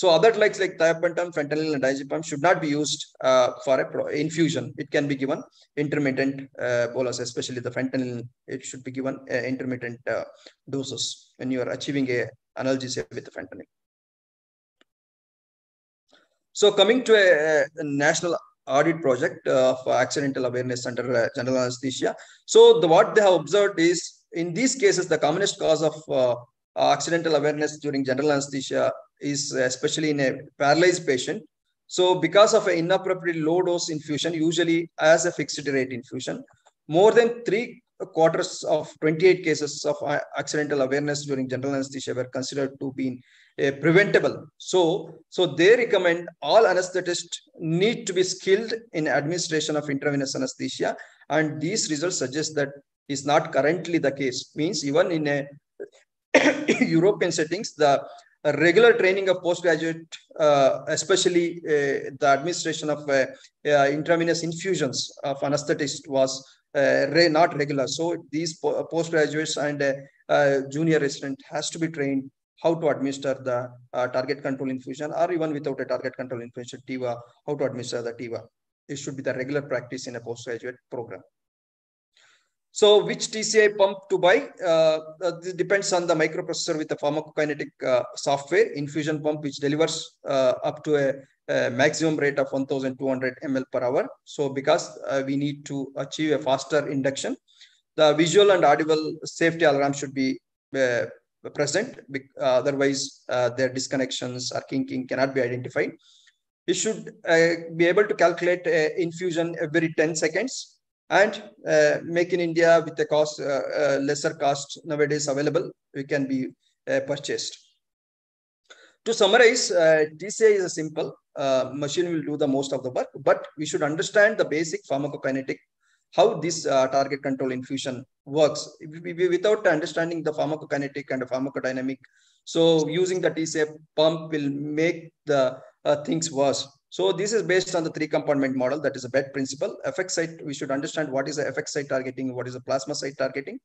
So other drugs like thiopentone, fentanyl, and diazepam should not be used uh, for a infusion. It can be given intermittent uh, bolus, especially the fentanyl. It should be given uh, intermittent uh, doses when you are achieving a analgesia with the fentanyl. So coming to a, a national audit project of accidental awareness under uh, general anesthesia. So the, what they have observed is in these cases, the commonest cause of uh, accidental awareness during general anesthesia is especially in a paralyzed patient. So because of an inappropriate low dose infusion, usually as a fixed rate infusion, more than three quarters of 28 cases of accidental awareness during general anesthesia were considered to be uh, preventable. So, so they recommend all anesthetists need to be skilled in administration of intravenous anesthesia. And these results suggest that is not currently the case. Means even in a European settings, the regular training of postgraduate, uh, especially uh, the administration of uh, uh intravenous infusions of anesthetist was uh, re not regular. So these po postgraduates and uh, junior resident has to be trained how to administer the target control infusion or even without a target control infusion, TIVA, how to administer the TIVA. It should be the regular practice in a postgraduate program. So which TCI pump to buy? Uh, uh, this depends on the microprocessor with the pharmacokinetic uh, software infusion pump, which delivers uh, up to a, a, maximum rate of 1200 ml per hour. So because uh, we need to achieve a faster induction, the visual and audible safety alarm should be uh, present. otherwise, their disconnections or kinking cannot be identified. We should be able to calculate infusion every 10 seconds and uh, make in India with a cost uh, uh, lesser cost nowadays available, we can be uh, purchased. To summarize, uh, is a simple uh, machine will do the most of the work, but we should understand the basic pharmacokinetic, how this target control infusion works. Without understanding the pharmacokinetic and the pharmacodynamic, so using the TCI pump will make the things worse. So this is based on the three compartment model that is a BET principle. Effect site, we should understand what is the effect site targeting, what is the plasma site targeting.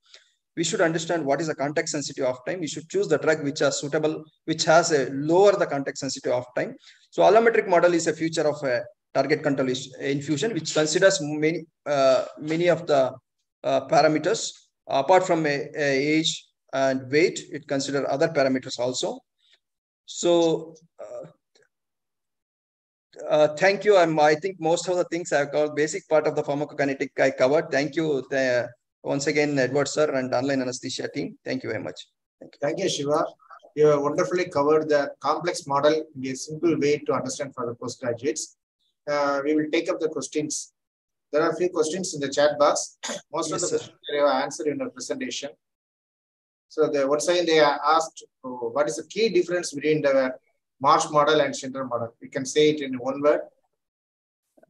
We should understand what is the context sensitive half time. We should choose the drug which are suitable, which has a lower the context sensitive half time. So allometric model is a future of a target control infusion, which considers many, uh, many of the uh, parameters apart from a, a age and weight, it consider other parameters also. So uh, uh, thank you. I'm, I think most of the things I've covered, basic part of the pharmacokinetic I covered. Thank you the, once again, Edward sir and online anesthesia team. Thank you very much. Thank you, Thank you Shiva. You have wonderfully covered the complex model in a simple way to understand for the postgraduates. Uh, we will take up the questions. There are a few questions in the chat box. Most yes, of the sir. questions you have answered in your presentation. So the once again they are asked, oh, what is the key difference between the Marsh model and Schnider model. We can say it in one word.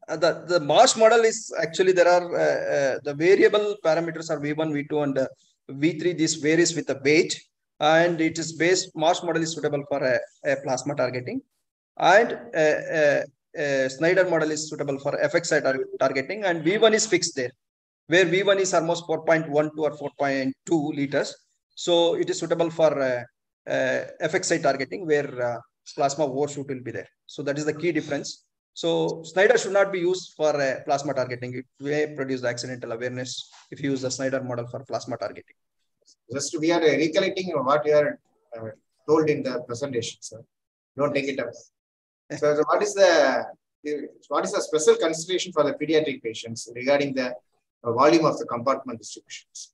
Uh, the, the Marsh model is actually there are uh, uh, the variable parameters are V1, V2, and uh, V3. This varies with the weight, and it is based. Marsh model is suitable for a, a plasma targeting, and uh, uh, Schnider model is suitable for effect site tar targeting, and V1 is fixed there, where V1 is almost 4.12 or 4.2 liters. So it is suitable for site targeting, where plasma overshoot will be there. So that is the key difference. So Schnider should not be used for uh, plasma targeting. It may produce the accidental awareness if you use the Schnider model for plasma targeting. Just we are recollecting what you are uh, told in the presentation, sir. Don't take it up. so, so what is the what is the special consideration for the pediatric patients regarding the uh, volume of the compartment distributions?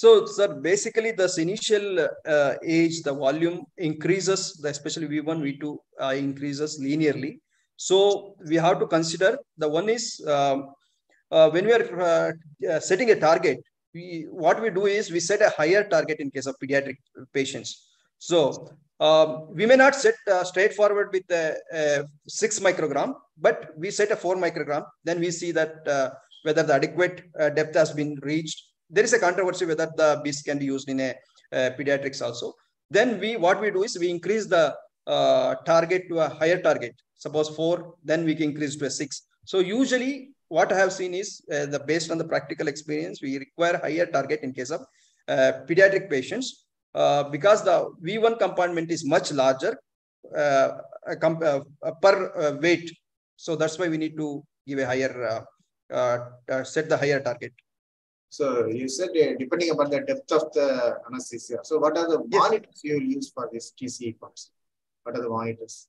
So, sir, basically this initial uh, age, the volume increases, especially V1, V2 uh, increases linearly. So we have to consider the one is um, uh, when we are uh, uh, setting a target, we, what we do is we set a higher target in case of pediatric patients. So um, we may not set uh, straightforward with a, a, six microgram, but we set a four microgram. Then we see that whether the adequate depth has been reached there is a controversy whether the BIS can be used in a uh, pediatrics also. Then we what we do is we increase the uh, target to a higher target. Suppose four, then we can increase to a six. So usually what I have seen is uh, the based on the practical experience, we require higher target in case of uh, pediatric patients uh, because the V1 compartment is much larger uh, per weight. So that's why we need to give a higher set the higher target. So you said uh, depending upon the depth of the anesthesia. So what are the yes. monitors you use for this TCI pumps? What are the monitors?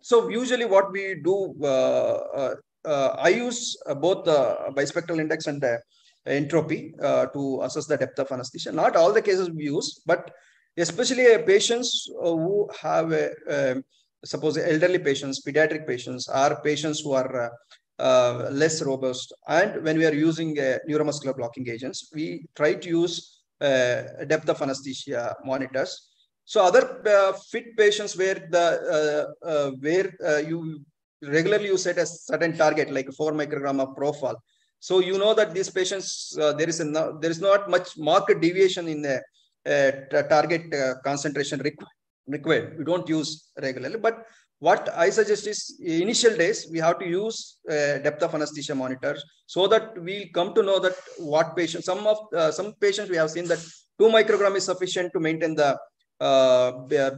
So usually what we do, uh, uh, uh I use uh, both the bispectral index and the entropy uh, to assess the depth of anesthesia. Not all the cases we use, but especially patients who have a, suppose elderly patients, pediatric patients, or patients who are uh, less robust. And when we are using uh, neuromuscular blocking agents, we try to use uh, depth of anesthesia monitors. So other uh, fit patients where the uh, where you regularly you set a certain target like four microgram of propofol. So you know that these patients there is a there is not much marked deviation in the target concentration required required. We don't use regularly, but what I suggest is initial days, we have to use uh, depth of anesthesia monitors so that we come to know that what patients, some of uh, some patients we have seen that two microgram is sufficient to maintain the uh,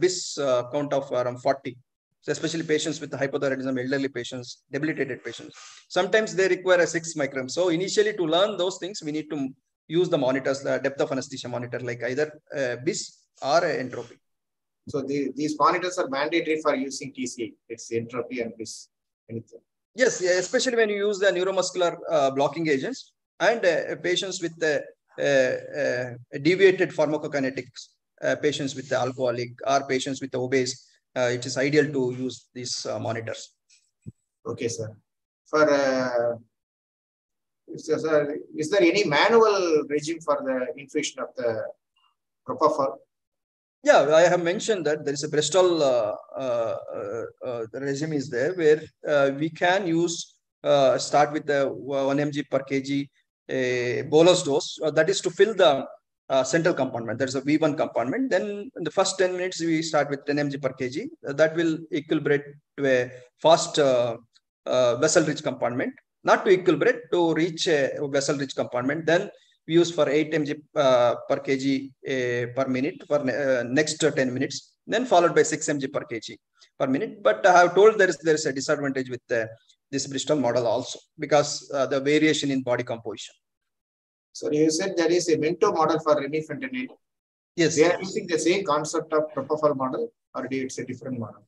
BIS uh, count of around 40. So especially patients with hypothyroidism, elderly patients, debilitated patients. Sometimes they require a six microgram. So initially to learn those things, we need to use the monitors, the depth of anesthesia monitor, like either BIS or entropy. So the, these monitors are mandatory for using TCI. It's entropy and this anything. Yes, yeah, especially when you use the neuromuscular uh, blocking agents and uh, patients with the uh, deviated pharmacokinetics, uh, patients with the alcoholic or patients with the obese, uh, it is ideal to use these uh, monitors. Okay, sir. For is there, is there any manual regime for the infusion of the propofol? Yeah, I have mentioned that there is a Bristol uh, uh, uh, regime is there where uh, we can use uh, start with the 1 mg per kg bolus dose. Uh, that is to fill the central compartment. There is a V1 compartment. Then in the first 10 minutes, we start with 10 mg per kg. that will equilibrate to a fast vessel-rich compartment. Not to equilibrate, to reach a vessel-rich compartment. Then we use for 8 mg uh, per kg uh, per minute for uh, next 10 minutes then followed by 6 mg per kg per minute. But i have told there is there is a disadvantage with uh, this bristol model also because uh, the variation in body composition. So you said there is a minto model for remifentanil. Yes. They are using the same concept of propofol model or it's a different model?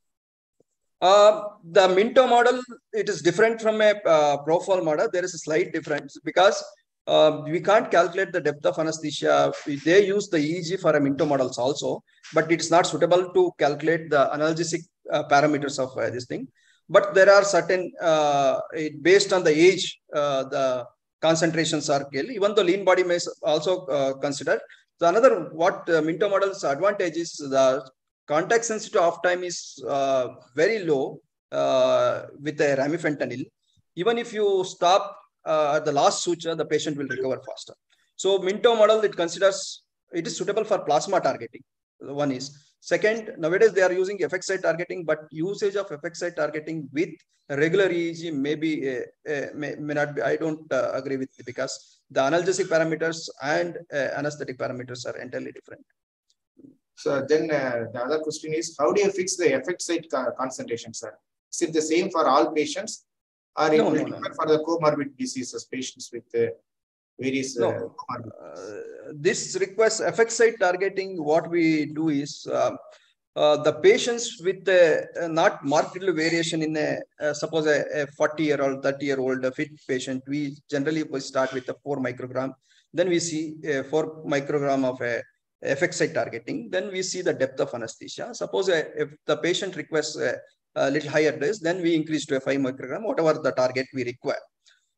Uh, the Minto model, it is different from a uh, Propofol model. There is a slight difference because uh, we can't calculate the depth of anesthesia. They use the EEG for a Minto models also, but it's not suitable to calculate the analgesic uh, parameters of uh, this thing. But there are certain, uh, it, based on the age, uh, the concentrations are killed. Even though lean body may also uh, considered. So another what Minto models advantage is the context sensitive half time is very low with the remifentanil. Even if you stop uh, the last suture, the patient will recover faster. So Minto model, it considers it is suitable for plasma targeting. One is. Second, nowadays they are using effect site targeting, but usage of effect site targeting with regular EEG may be, uh, uh, may, may not be, I don't uh, agree with it because the analgesic parameters and uh, anesthetic parameters are entirely different. So then uh, the other question is, how do you fix the effect site concentration, sir? Is it the same for all patients or no, no, no, for the comorbid diseases, patients with uh, various no. uh, this request effect site targeting. What we do is um, uh, the patients with not markedly variation in a uh, suppose a, a 40 year old, 30 year old fit patient, we generally start with a four microgram. Then we see a four microgram of a effect site targeting. Then we see the depth of anesthesia. Suppose uh, if the patient requests a little higher dose, then we increase to a 5 microgram, whatever the target we require.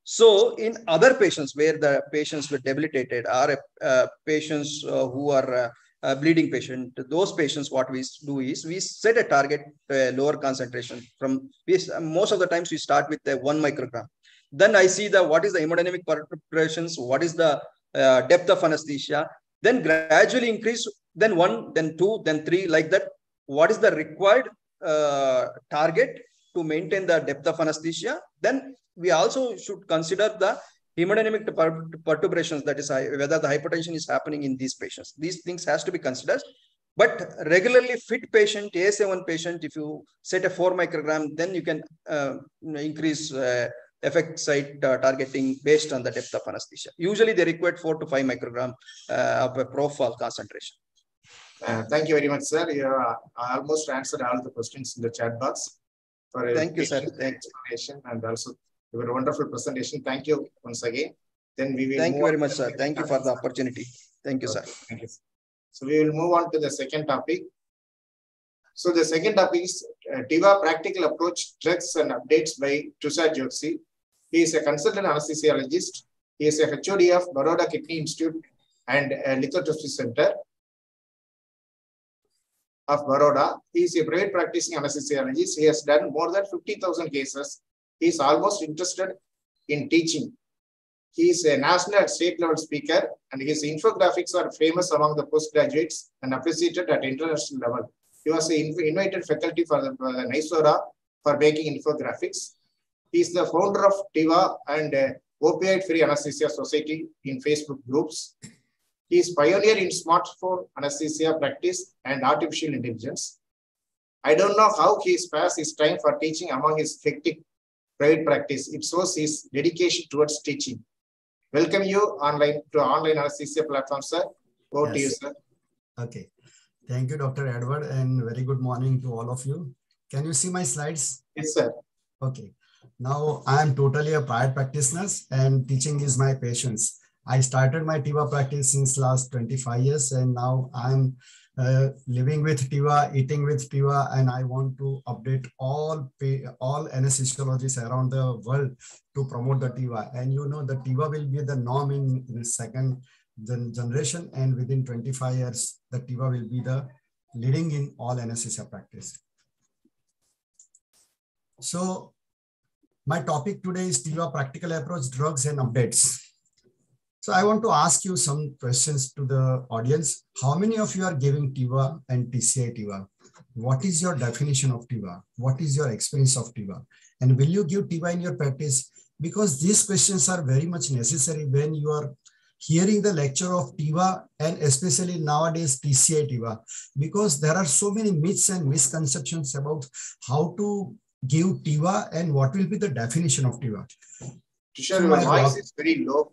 So in other patients where the patients were debilitated are uh, patients uh, who are uh, uh, bleeding patient, those patients, what we do is we set a target lower concentration from we, most of the times we start with a one microgram. Then I see the what is the hemodynamic perturbations, what is the uh, depth of anesthesia, then gradually increase, then one, then two, then three, like that. What is the required uh, target to maintain the depth of anesthesia, then we also should consider the hemodynamic perturbations, that is whether the hypertension is happening in these patients. These things has to be considered. But regularly fit patient, ASA1 patient, if you set a 4 microgram, then you can uh, increase uh, effect site uh, targeting based on the depth of anesthesia. Usually they require 4 to 5 microgram uh, of a propofol concentration. Uh, thank you very much, sir. You uh, almost answered all the questions in the chat box. For thank you, sir. Thank explanation and also your wonderful presentation. Thank you once again. Then we will. Thank you very much, sir. Thank you for the opportunity. Thank you, okay. sir. Thank you. So we will move on to the second topic. So the second topic is uh, TIVA practical approach, drugs and updates by Tushar Chokshi. He is a consultant anesthesiologist. He is a HOD of Baroda Kidney Institute and uh, Lithotripsy Center of Baroda. He is a private practicing anesthesiologist. He has done more than 50,000 cases. He is almost interested in teaching. He is a national and state level speaker and his infographics are famous among the postgraduates and appreciated at international level. He was invited faculty for the, for the NYSORA for making infographics. He is the founder of TIVA and uh, Opioid Free Anesthesia Society in Facebook groups. He is pioneer in smartphone anesthesia practice and artificial intelligence. I don't know how he spares his time for teaching among his hectic private practice. It shows his dedication towards teaching. Welcome you online to online anesthesia platform, sir. Over yes. to you, sir. Okay. Thank you, Dr. Edward, and very good morning to all of you. Can you see my slides? Yes, sir. Okay. Now I am totally a private practitioner and teaching is my patience. I started my TIVA practice since last 25 years and now I'm uh, living with TIVA, eating with TIVA, and I want to update all all anesthesiologists around the world to promote the TIVA. And you know, the TIVA will be the norm in, in the second generation, and within 25 years, the TIVA will be the leading in all anesthesia practice. So, my topic today is TIVA practical approach, drugs and updates. So I want to ask you some questions to the audience. How many of you are giving TIVA and TCI TIVA? What is your definition of TIVA? What is your experience of TIVA? And will you give TIVA in your practice? Because these questions are very much necessary when you are hearing the lecture of TIVA and especially nowadays TCI TIVA, because there are so many myths and misconceptions about how to give TIVA and what will be the definition of TIVA. Tushar, your voice is very low.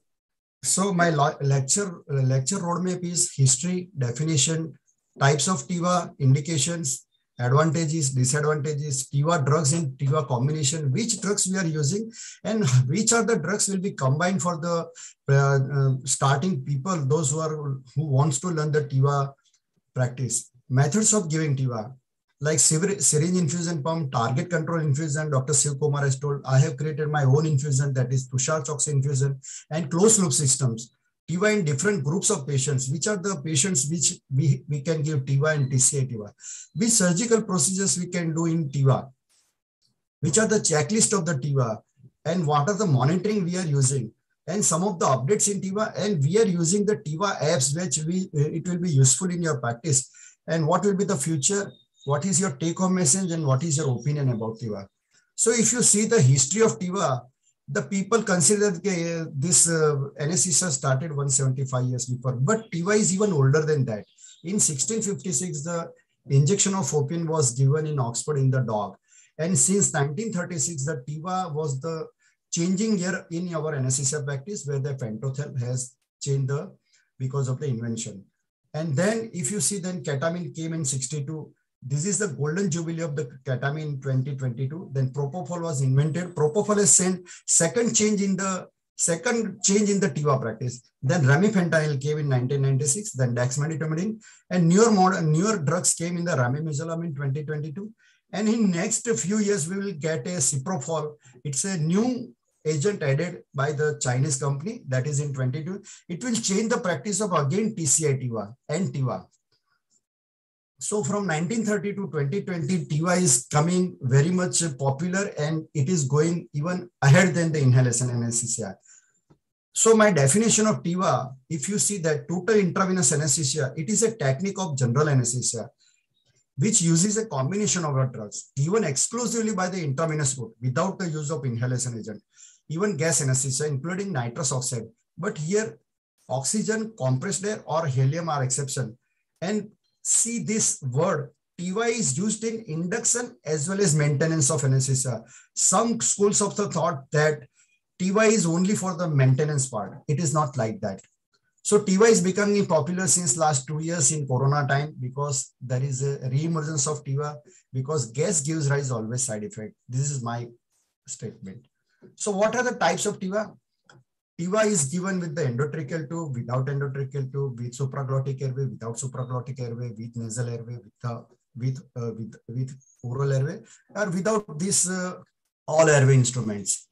So my lecture lecture roadmap is history, definition, types of TIVA, indications, advantages, disadvantages, TIVA drugs and TIVA combination, which drugs we are using, and which are the drugs will be combined for the uh, uh, starting people, those who are who wants to learn the TIVA practice. Methods of giving TIVA, like syringe infusion pump, target control infusion, Dr. Shiv Kumar has told, I have created my own infusion that is Tushar Chokshi infusion and closed loop systems. TIVA in different groups of patients, which are the patients which we, we can give TIVA and TCI TIVA. Which surgical procedures we can do in TIVA? Which are the checklist of the TIVA? And what are the monitoring we are using? And some of the updates in TIVA. And we are using the TIVA apps, which we it will be useful in your practice. And what will be the future? What is your take home message and what is your opinion about TIVA? So if you see the history of TIVA, the people consider that this uh, started 175 years before, but TIVA is even older than that. In 1656, the injection of opium was given in Oxford in the dog. And since 1936, the TIVA was the changing year in our anesthesia practice where the pentothal has changed the because of the invention. And then if you see then ketamine came in 62, this is the golden jubilee of the ketamine in 2022. Then propofol was invented. Propofol is sent second change in the second change in the TIVA practice. Then remifentanil came in 1996. Then dexmedetomidine and newer modern newer drugs came in the remimazolam in 2022. And in next few years, we will get a ciprofol. It's a new agent added by the Chinese company that is in 22. It will change the practice of again TCI TIVA and TIVA. So from 1930 to 2020, TIVA is coming very much popular and it is going even ahead than the inhalation anesthesia. So my definition of TIVA, if you see that total intravenous anesthesia, it is a technique of general anesthesia, which uses a combination of drugs, given exclusively by the intravenous route without the use of inhalation agent, even gas anesthesia, including nitrous oxide. But here, oxygen, compressed air, or helium are exception. And see this word TIVA is used in induction as well as maintenance of anesthesia. Some schools of the thought that TIVA is only for the maintenance part. It is not like that. So TIVA is becoming popular since last two years in Corona time because there is a re-emergence of TIVA because gas gives rise always side effect. This is my statement. So what are the types of TIVA? TIVA is given with the endotracheal tube, without endotracheal tube, with supraglottic airway, without supraglottic airway, with nasal airway, with with, uh, with, with oral airway or without these uh, all airway instruments.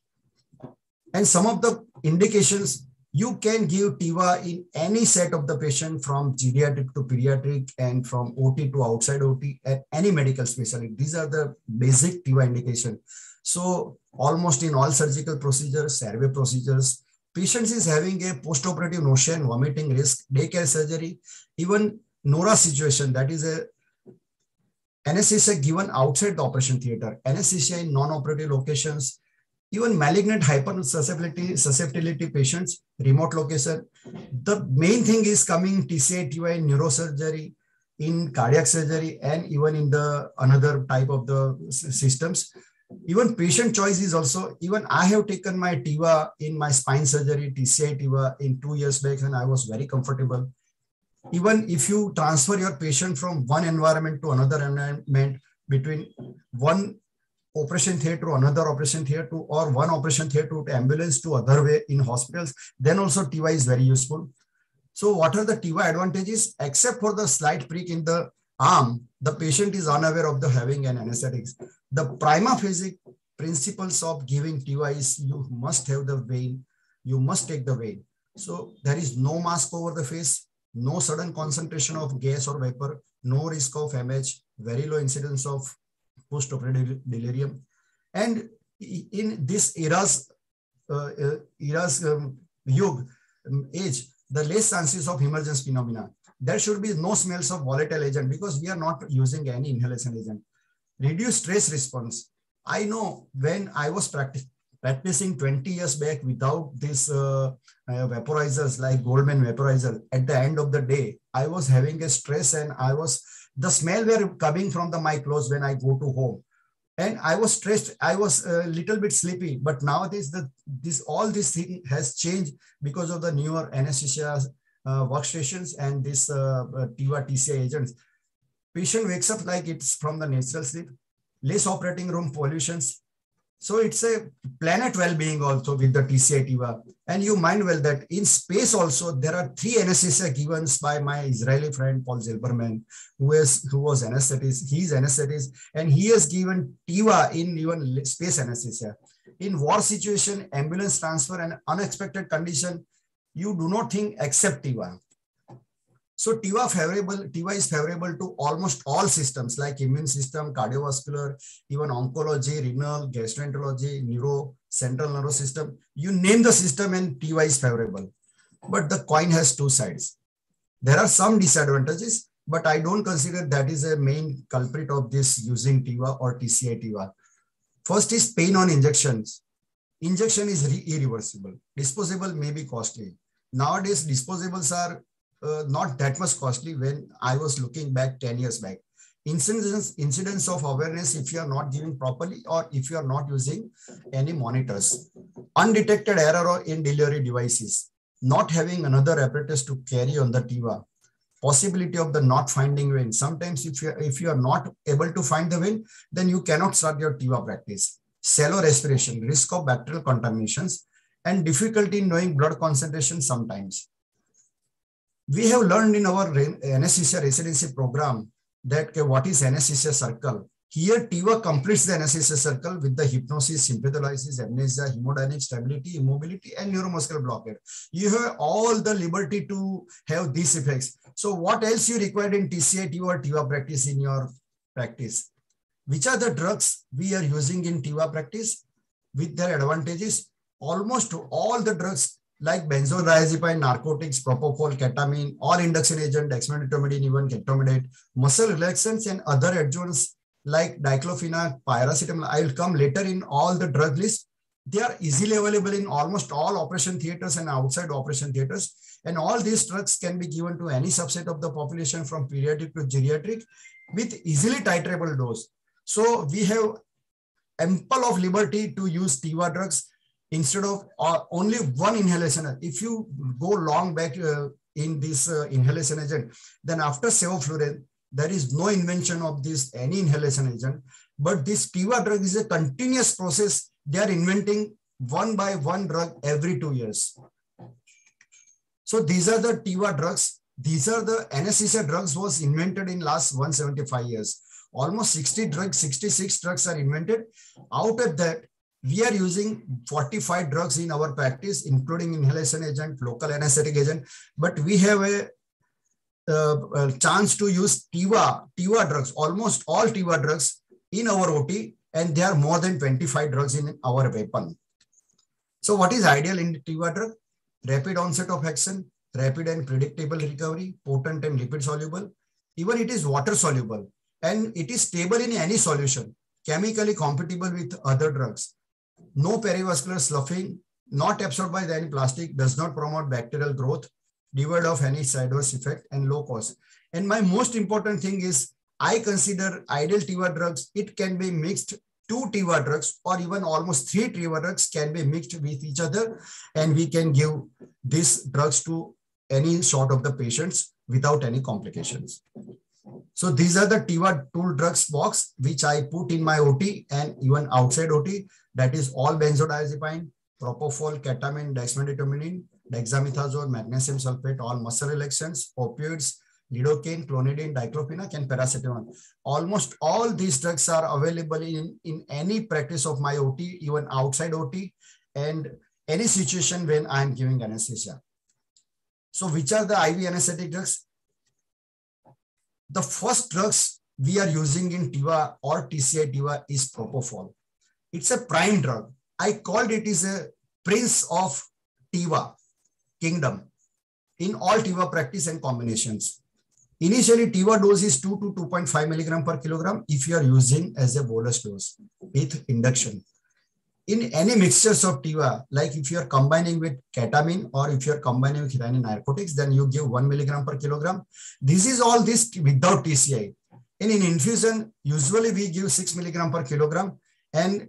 And some of the indications you can give TIVA in any set of the patient from geriatric to pediatric and from OT to outside OT at any medical specialty. These are the basic TIVA indication. So almost in all surgical procedures, survey procedures, patients is having a postoperative and vomiting risk, daycare surgery, even NORA situation, that is a anesthesia given outside the operation theater, anesthesia in non-operative locations, even malignant hypersusceptibility susceptibility patients, remote location. The main thing is coming TCI, TY in neurosurgery, in cardiac surgery, and even in the another type of the systems. Even patient choice is also, even I have taken my TIVA in my spine surgery, TCI TIVA in two years back, and I was very comfortable. Even if you transfer your patient from one environment to another environment between one operation theater to another operation theater or one operation theater to ambulance to other way in hospitals, then also TIVA is very useful. So what are the TIVA advantages? Except for the slight prick in the arm, the patient is unaware of the having an anesthetics. The prima facie principles of giving TIVA is you must have the vein, you must take the vein. So there is no mask over the face, no sudden concentration of gas or vapor, no risk of MH, very low incidence of post-operative delirium. And in this era's, uh, uh, era's um, yug, um, age, the less chances of emergence phenomena. There should be no smells of volatile agent because we are not using any inhalation agent. Reduce stress response. I know when I was practicing practicing 20 years back without these uh, uh, vaporizers like Goldman vaporizer, at the end of the day, I was having a stress and I was the smell were coming from the my clothes when I go to home. And I was stressed. I was a little bit sleepy. But nowadays, the this all this thing has changed because of the newer anesthesia uh, workstations and this uh, uh, TCI agents. Patient wakes up like it's from the natural sleep. Less operating room pollutions, so it's a planet well-being also with the TCI TIVA. And you mind well that in space also, there are three anesthesia given by my Israeli friend, Paul Zilberman, who, is, who was anesthetist. He's anesthetist, and he has given TIVA in even space anesthesia. In war situation, ambulance transfer, and unexpected condition, you do not think except TIVA. So TIVA favorable, TIVA is favorable to almost all systems like immune system, cardiovascular, even oncology, renal, gastroenterology, neuro, central nervous system. You name the system and TIVA is favorable. But the coin has two sides. There are some disadvantages, but I don't consider that is a main culprit of this using TIVA or TCI TIVA. First is pain on injections. Injection is irreversible. Disposable may be costly. Nowadays, disposables are uh, not that much costly when I was looking back 10 years back. Incidence, incidence of awareness if you are not giving properly or if you are not using any monitors. Undetected error in delivery devices. Not having another apparatus to carry on the TIVA. Possibility of the not finding vein. Sometimes if you, if you are not able to find the vein, then you cannot start your TIVA practice. Shallow respiration, risk of bacterial contaminations, and difficulty in knowing blood concentration sometimes we have learned in our anesthesia residency program that okay, what is anesthesia circle. Here, TIVA completes the anesthesia circle with the hypnosis, sympatholysis, amnesia, hemodynamic stability, immobility, and neuromuscular blockade. You have all the liberty to have these effects. So what else you required in TCI, TIVA, or TIVA practice in your practice? Which are the drugs we are using in TIVA practice with their advantages? Almost all the drugs like benzodiazepine, narcotics, propofol, ketamine, or induction agent, dexmedetomidine, even etomidate, muscle relaxants, and other adjuvants like diclofenac, paracetamol. I will come later in all the drug list. They are easily available in almost all operation theaters and outside operation theaters. And all these drugs can be given to any subset of the population from pediatric to geriatric with easily titrable dose. So we have ample of liberty to use TIVA drugs instead of uh, only one inhalation. If you go long back uh, in this uh, inhalation agent, then after sevoflurane, there is no invention of this any inhalation agent. But this TIVA drug is a continuous process. They are inventing one by one drug every two years. So these are the TIVA drugs. These are the anesthesia drugs was invented in last 175 years. almost 60 drugs, 66 drugs are invented. Out of that, we are using 45 drugs in our practice, including inhalation agent, local anesthetic agent, but we have a, uh, a chance to use TIVA, TIVA drugs, almost all TIVA drugs in our OT, and there are more than 25 drugs in our weapon. So what is ideal in TIVA drug? Rapid onset of action, rapid and predictable recovery, potent and lipid soluble. Even it is water soluble and it is stable in any solution, chemically compatible with other drugs. No perivascular sloughing, not absorbed by any plastic, does not promote bacterial growth, devoid of any side effect and low cost. And my most important thing is I consider ideal TIVA drugs, it can be mixed two TIVA drugs or even almost three TIVA drugs can be mixed with each other and we can give these drugs to any sort of the patients without any complications. So these are the TIVA tool drugs box, which I put in my OT and even outside OT. That is all benzodiazepine, propofol, ketamine, dexmedetomidine, dexamethasone, magnesium sulfate, all muscle relaxants, opioids, lidocaine, clonidine, diclofenac, and paracetamol. Almost all these drugs are available in, in any practice of my OT, even outside OT, and any situation when I'm giving anesthesia. So which are the IV anesthetic drugs? The first drugs we are using in TIVA or TCI TIVA is propofol. It's a prime drug. I called it is a prince of TIVA kingdom in all TIVA practice and combinations. Initially, TIVA dose is 2 to 2.5 milligram per kilogram if you are using as a bolus dose with induction in any mixtures of TIVA, like if you're combining with ketamine or if you're combining with any narcotics, then you give one milligram per kilogram. This is all this without TCI. And in infusion, usually we give six milligram per kilogram. And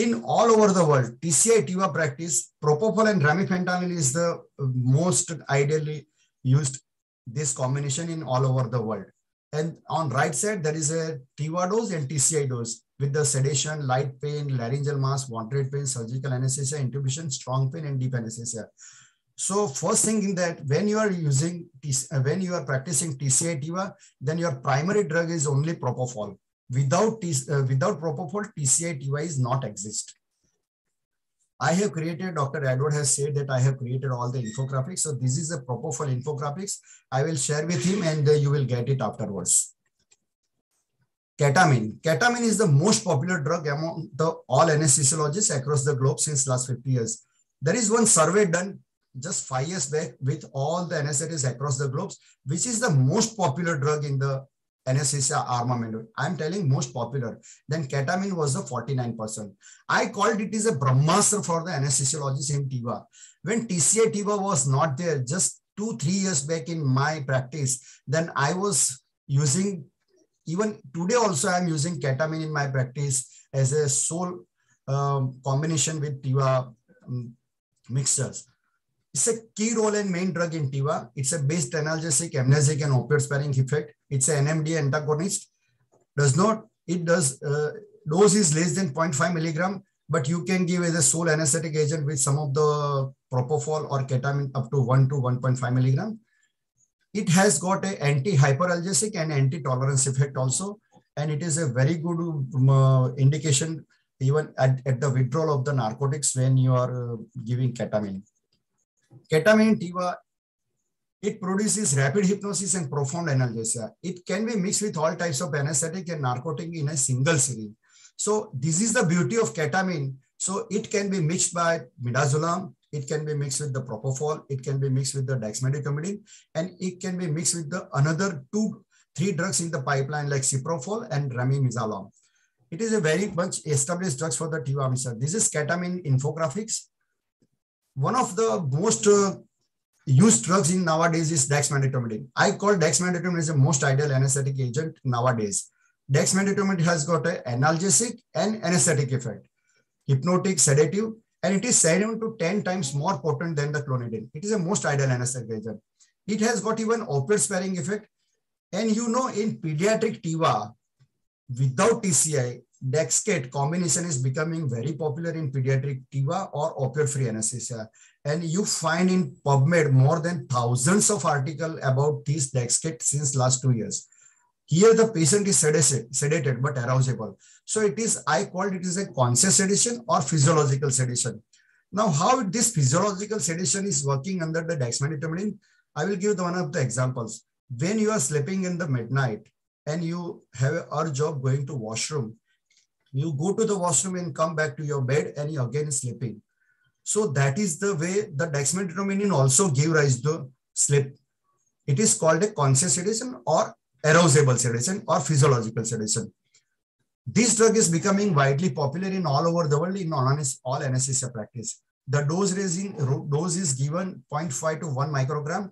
in all over the world, TCI TIVA practice, propofol and remifentanil is the most ideally used this combination in all over the world. And on right side, there is a TIVA dose and TCI dose with the sedation, light pain, laryngeal mask, moderate pain, surgical anesthesia, intubation, strong pain, and deep anesthesia. So first thing in that, when you are using, uh, when you are practicing TCI TIVA, then your primary drug is only propofol. Without, uh, without propofol, TCI TIVA is not exist. I have created, Dr. Edward has said that I have created all the infographics. So this is a propofol infographics. I will share with him and uh, you will get it afterwards ketamine. Ketamine is the most popular drug among the all anesthesiologists across the globe since last 50 years. There is one survey done just five years back with all the anesthetists across the globe, which is the most popular drug in the anesthesia armament. I'm telling most popular. Then ketamine was the 49%. I called it is a brahmastra for the anesthesiologists in TIVA. When TCI TIVA was not there, just two, three years back in my practice, then I was using even today also I'm using ketamine in my practice as a sole um, combination with TIVA um, mixtures. It's a key role and main drug in TIVA. It's a based analgesic, amnesic, and opioid sparing effect. It's an NMDA antagonist. Does not, it does, uh, dose is less than 0.5 milligram, but you can give as a sole anesthetic agent with some of the propofol or ketamine up to 1 to 1.5 milligram. It has got a anti-hyperalgesic and anti-tolerance effect also. And it is a very good um, uh, indication even at, at the withdrawal of the narcotics when you are uh, giving ketamine. Ketamine TIVA, it produces rapid hypnosis and profound analgesia. It can be mixed with all types of anesthetic and narcotic in a single syringe. So this is the beauty of ketamine. So it can be mixed by midazolam, it can be mixed with the propofol. It can be mixed with the dexmedetomidine, and it can be mixed with the another two, three drugs in the pipeline like ciprofol and remimazolam. It is a very much established drugs for the TIVA This is ketamine infographics. One of the most uh, used drugs in nowadays is dexmedetomidine. I call dexmedetomidine as the most ideal anesthetic agent nowadays. Dexmedetomidine has got an analgesic and anesthetic effect, hypnotic, sedative, and it is 7 to 10 times more potent than the clonidine. It is a most ideal anesthetic agent. It has got even opioid sparing effect. And you know, in pediatric TIVA, without TCI, Dexket combination is becoming very popular in pediatric TIVA or opioid-free anesthesia. And you find in PubMed more than thousands of articles about this Dexket since last two years. Here the patient is sedated, sedated but arousable. So it is, I called it is a conscious sedation or physiological sedation. Now, how this physiological sedation is working under the dexmedetomidine, I will give one of the examples. When you are sleeping in the midnight and you have a urge of going to washroom, you go to the washroom and come back to your bed and you again sleeping. So that is the way the dexmedetomidine also give rise to sleep. It is called a conscious sedation or arousable sedation or physiological sedation. This drug is becoming widely popular in all over the world in all anesthesia practice. The dose raising dose is given 0.5 to 1 microgram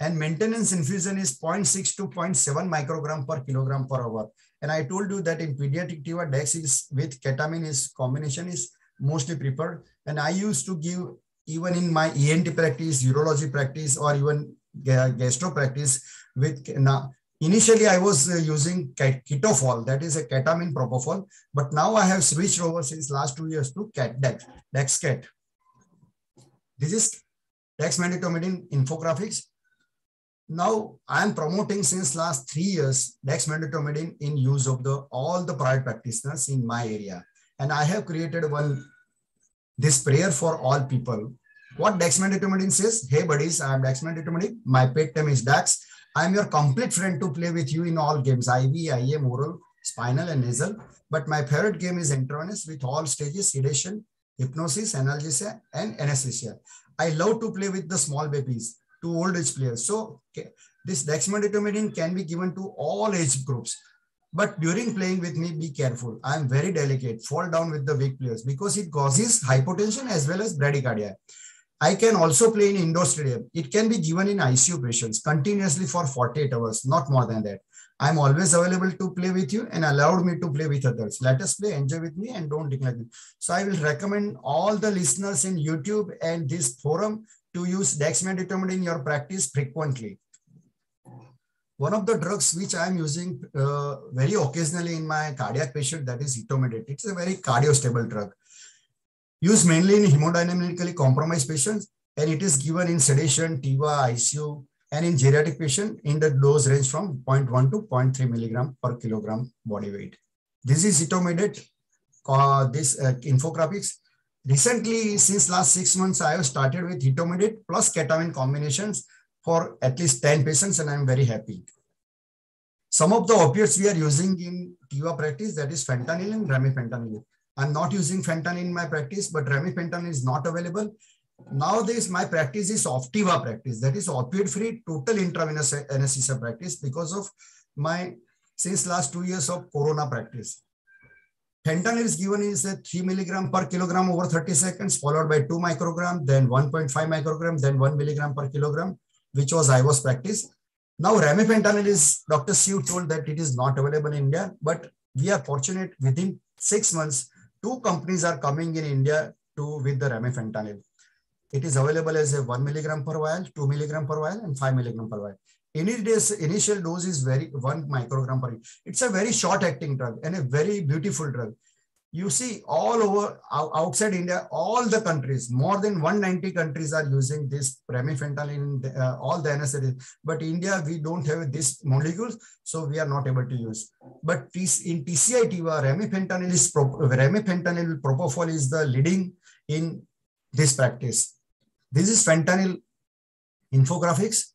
and maintenance infusion is 0.6 to 0.7 microgram per kilogram per hour. And I told you that in pediatric TIVA, DEX is with ketamine is combination is mostly preferred. And I used to give even in my ENT practice, urology practice, or even gastro practice with now Initially, I was uh, using ketofol, that is a ketamine propofol, but now I have switched over since last two years to cat dex, dexket. This is dexmedetomidine infographics. Now I am promoting since last three years dexmedetomidine in use of the all the private practitioners in my area, and I have created one this prayer for all people. What dexmedetomidine says? Hey buddies, I am dexmedetomidine. My pet name is Dax. I'm your complete friend to play with you in all games, IV, IM, oral, spinal, and nasal. But my favorite game is intravenous with all stages, sedation, hypnosis, analgesia, and anesthesia. I love to play with the small babies, to old age players. So okay, this dexmedetomidine can be given to all age groups. But during playing with me, be careful. I am very delicate. Fall down with the weak players because it causes hypotension as well as bradycardia. I can also play in indoor stadium. It can be given in ICU patients continuously for 48 hours, not more than that. I'm always available to play with you and allowed me to play with others. Let us play, enjoy with me and don't me. So I will recommend all the listeners in YouTube and this forum to use dexmedetomidine in your practice frequently. One of the drugs which I'm using uh, very occasionally in my cardiac patient, that is etomidate. It's a very cardiostable drug used mainly in hemodynamically compromised patients, and it is given in sedation, TIVA, ICU, and in geriatric patient in the dose range from 0.1 to 0.3 milligram per kilogram body weight. This is etomidate, uh, this uh, infographics. Recently, since last six months, I have started with etomidate plus ketamine combinations for at least 10 patients, and I'm very happy. Some of the opiates we are using in TIVA practice, that is fentanyl and remifentanil. I'm not using fentanyl in my practice, but remifentanil is not available. Nowadays, my practice is Optiva practice. That is opioid-free total intravenous anesthesia practice because of my, since last two years of corona practice. Fentanyl is given is a 3 milligram per kilogram over 30 seconds, followed by 2 microgram, then 1.5 microgram, then 1 milligram per kilogram, which was I was practice. Now, remifentanil is, Dr. Siu told that it is not available in India, but we are fortunate within six months, two companies are coming in India to with the remifentanil. It is available as a 1 milligram per vial, 2 milligram per vial, and 5 milligram per vial. Initial dose is very 1 microgram per. It's a very short acting drug and a very beautiful drug. You see all over outside India, all the countries, more than 190 countries are using this remifentanil in uh, all the anesthetics. But India, we don't have this molecules, so we are not able to use. But in TCI TIVA, remifentanil is remifentanil propofol is the leading in this practice. This is fentanyl infographics.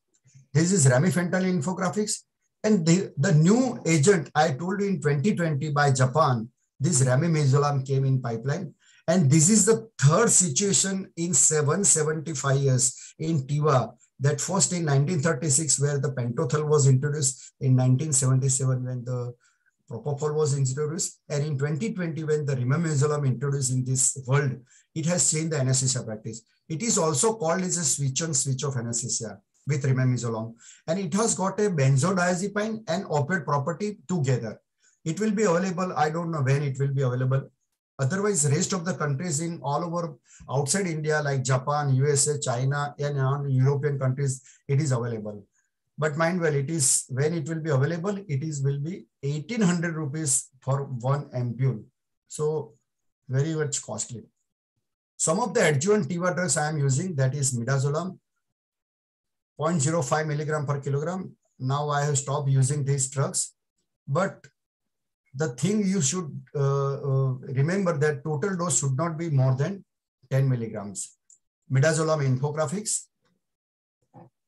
This is remifentanil infographics. And the, the new agent I told you in 2020 by Japan, this remimazolam came in pipeline. And this is the third situation in 775 years in TIVA that first in 1936 where the pentothal was introduced in 1977 when the propofol was introduced and in 2020 when the remimazolam introduced in this world it has changed the anesthesia practice it is also called as a switch on switch of anesthesia with remimazolam and it has got a benzodiazepine and opioid property together it will be available. I don't know when it will be available. Otherwise, rest of the countries in all over outside India, like Japan, USA, China, and European countries, it is available. But mind well, it is when it will be available, it is will be 1800 rupees for one ampule. So very much costly. Some of the adjuvant TIVA drugs I am using, that is midazolam, 0.05 milligram per kilogram. Now I have stopped using these drugs but the thing you should uh, uh, remember that total dose should not be more than 10 milligrams. Midazolam infographics.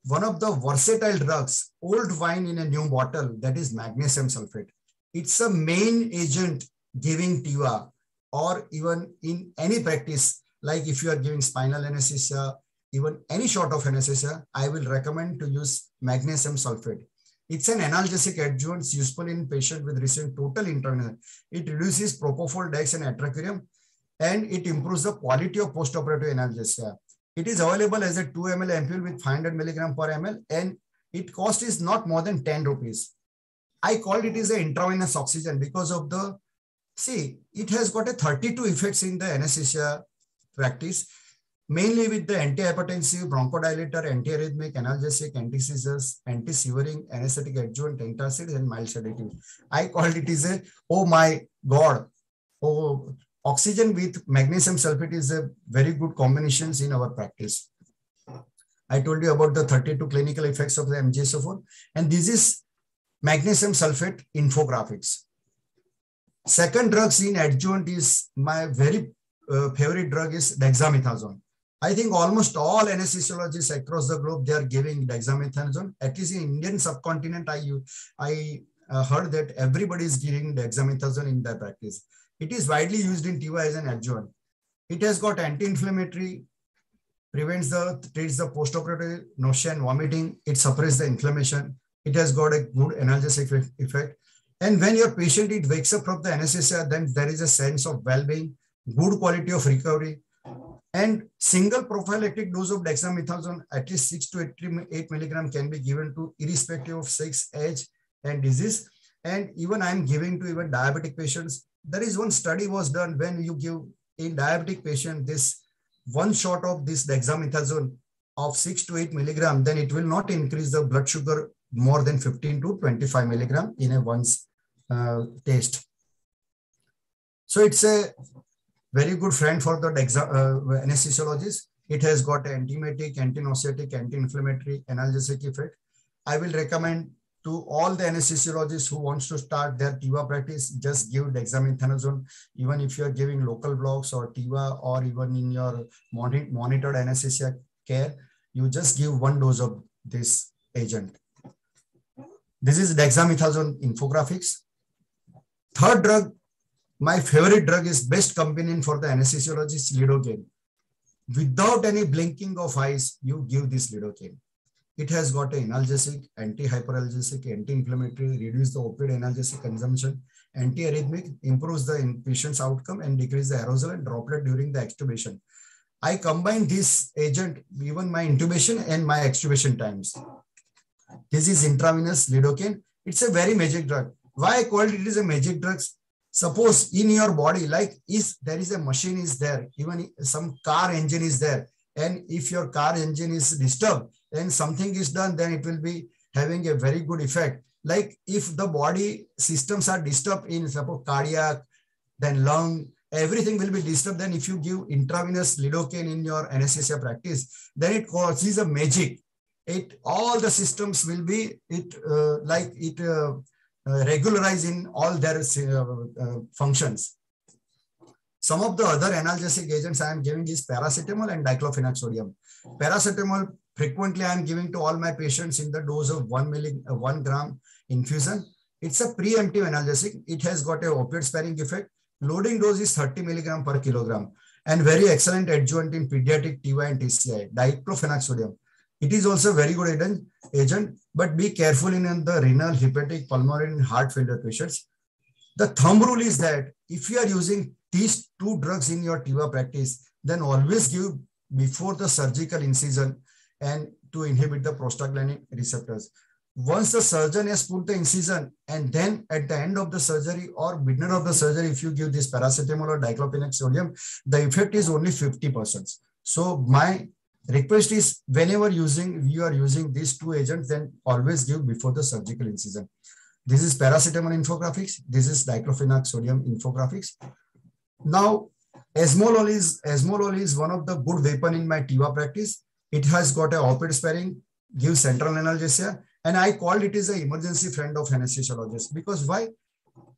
One of the versatile drugs, old wine in a new bottle, that is magnesium sulfate. It's a main agent giving TIVA or even in any practice, like if you are giving spinal anesthesia, even any sort of anesthesia, I will recommend to use magnesium sulfate. It's an analgesic adjuvant useful in patient with recent total internal. It reduces propofol, dex, and atracurium, and it improves the quality of postoperative analgesia. It is available as a 2 ml ampule with 500 milligram per ml, and it cost is not more than 10 rupees. I called it as an intravenous oxygen because of the, see, it has got a 32 effects in the anesthesia practice mainly with the antihypertensive, bronchodilator, antiarrhythmic, analgesic, anti-seizures, anti-shivering, anesthetic adjuvant, antacids, and mild sedative. I called it is a, oh my God, oh, oxygen with magnesium sulfate is a very good combinations in our practice. I told you about the 32 clinical effects of the MgSO4, and this is magnesium sulfate infographics. Second drugs in adjuvant is my very uh, favorite drug is dexamethasone. I think almost all anesthesiologists across the globe, they are giving dexamethasone. At least in Indian subcontinent, I, I uh, heard that everybody is giving dexamethasone in their practice. It is widely used in TIVA as an adjuvant. It has got anti-inflammatory, prevents the, treats the postoperative nausea and vomiting. It suppresses the inflammation. It has got a good analgesic effect. And when your patient, it wakes up from the anesthesia, then there is a sense of well-being, good quality of recovery, and single prophylactic dose of dexamethasone, at least 6 to 8, 8 milligram can be given to irrespective of sex, age, and disease. And even I'm giving to even diabetic patients. There is one study was done when you give in diabetic patient this one shot of this dexamethasone of 6 to 8 milligram, then it will not increase the blood sugar more than 15 to 25 milligram in a once uh, taste. So it's a very good friend for the uh, anesthesiologist. It has got antiemetic, anti-nauseatic, anti-inflammatory, analgesic effect. I will recommend to all the anesthesiologists who wants to start their TIVA practice, just give dexamethasone, even if you're giving local blocks or TIVA or even in your monitored anesthesia care, you just give one dose of this agent. This is dexamethasone infographics. Third drug my favorite drug is best companion for the anesthesiologist lidocaine. Without any blinking of eyes, you give this lidocaine. It has got an analgesic, anti-hyperalgesic, anti-inflammatory, reduce the opioid analgesic consumption, anti-arrhythmic, improves the patient's outcome and decrease the aerosol and droplet during the extubation. I combine this agent, even my intubation and my extubation times. This is intravenous lidocaine. It's a very magic drug. Why I called it is a magic drug? Suppose in your body like is there is a machine is there even some car engine is there and if your car engine is disturbed then something is done then it will be having a very good effect. Like if the body systems are disturbed in suppose cardiac then lung everything will be disturbed then if you give intravenous lidocaine in your anesthesia practice then it causes a magic. It all the systems will be it uh, like it uh, regularize in all their uh, uh, functions. Some of the other analgesic agents I am giving is paracetamol and diclofenac sodium. Paracetamol frequently I am giving to all my patients in the dose of one milli, uh, one gram infusion. It's a preemptive analgesic. It has got a opioid sparing effect. Loading dose is 30 milligram per kilogram and very excellent adjuvant in pediatric TIVA and TCI, diclofenac sodium. It is also very good agent, but be careful in the renal, hepatic, pulmonary, and heart failure patients. The thumb rule is that if you are using these two drugs in your TIVA practice, then always give before the surgical incision and to inhibit the prostaglandin receptors. Once the surgeon has put the incision and then at the end of the surgery or beginning of the surgery, if you give this paracetamol or diclofenac sodium, the effect is only 50%. So my request is whenever using you are using these two agents, then always give before the surgical incision. This is paracetamol infographics. This is diclofenac sodium infographics. Now, esmolol is esmolol is one of the good weapon in my TIVA practice. It has got a opioid sparing, gives central analgesia, And I called it as an emergency friend of anesthesiologist because why?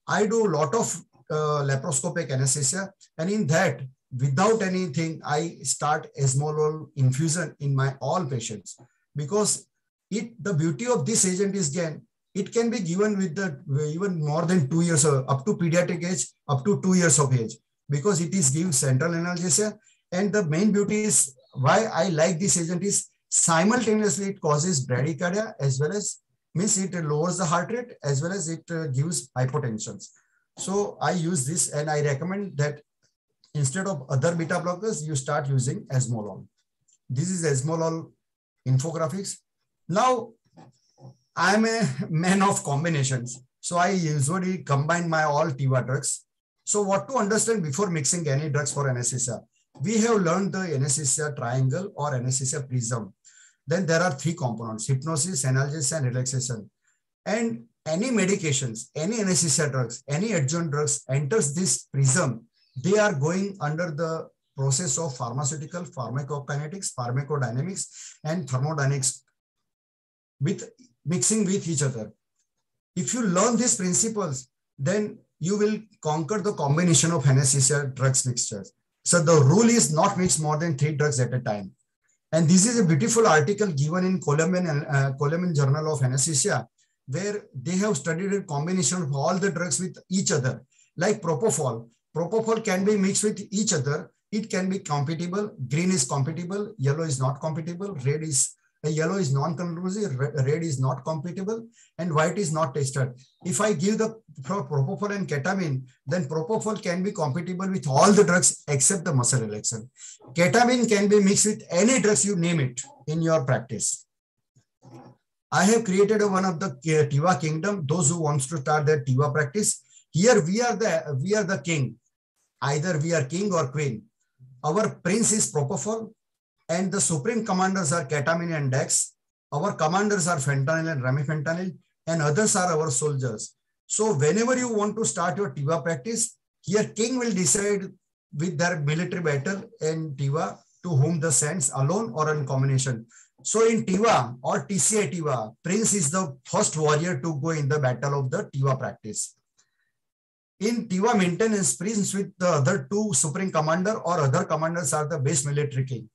I do a lot of uh, laparoscopic anesthesia. And in that, without anything, I start esmolol infusion in my all patients. Because it the beauty of this agent is again it can be given with the even more than two years uh, up to pediatric age up to two years of age. Because it is gives central analgesia. And the main beauty is why I like this agent is simultaneously it causes bradycardia as well as means it lowers the heart rate as well as it uh, gives hypotension. So I use this and I recommend that instead of other beta blockers, you start using esmolol. This is esmolol infographics. Now I'm a man of combinations. So I usually combine my all TIVA drugs. So what to understand before mixing any drugs for anesthesia? we have learned the anesthesia triangle or anesthesia prism. Then there are three components, hypnosis, analgesia, and relaxation. And any medications, any anesthesia drugs, any adjunct drugs enters this prism, they are going under the process of pharmaceutical pharmacokinetics, pharmacodynamics, and thermodynamics with mixing with each other. If you learn these principles, then you will conquer the combination of anesthesia drugs mixtures. So the rule is not mix more than three drugs at a time. And this is a beautiful article given in Column uh, Journal of Anesthesia, where they have studied a combination of all the drugs with each other, like propofol. Propofol can be mixed with each other. It can be compatible. Green is compatible. Yellow is not compatible. Red is uh, yellow is non-conclusive, red is not compatible, and white is not tested. If I give the propofol and ketamine, then propofol can be compatible with all the drugs except the muscle relaxant. Ketamine can be mixed with any drugs you name it in your practice. I have created one of the uh, Tiva kingdom. Those who wants to start their Tiva practice, here we are the we are the king. Either we are king or queen. Our prince is propofol, and the supreme commanders are ketamine and dex. Our commanders are fentanyl and remifentanil, and others are our soldiers. So whenever you want to start your Tiva practice, here king will decide with their military battle and Tiva to whom the sends alone or in combination. So in Tiva or TCI Tiva, prince is the first warrior to go in the battle of the Tiva practice. In Tiva maintenance, prince with the other two supreme commander or other commanders are the base military king.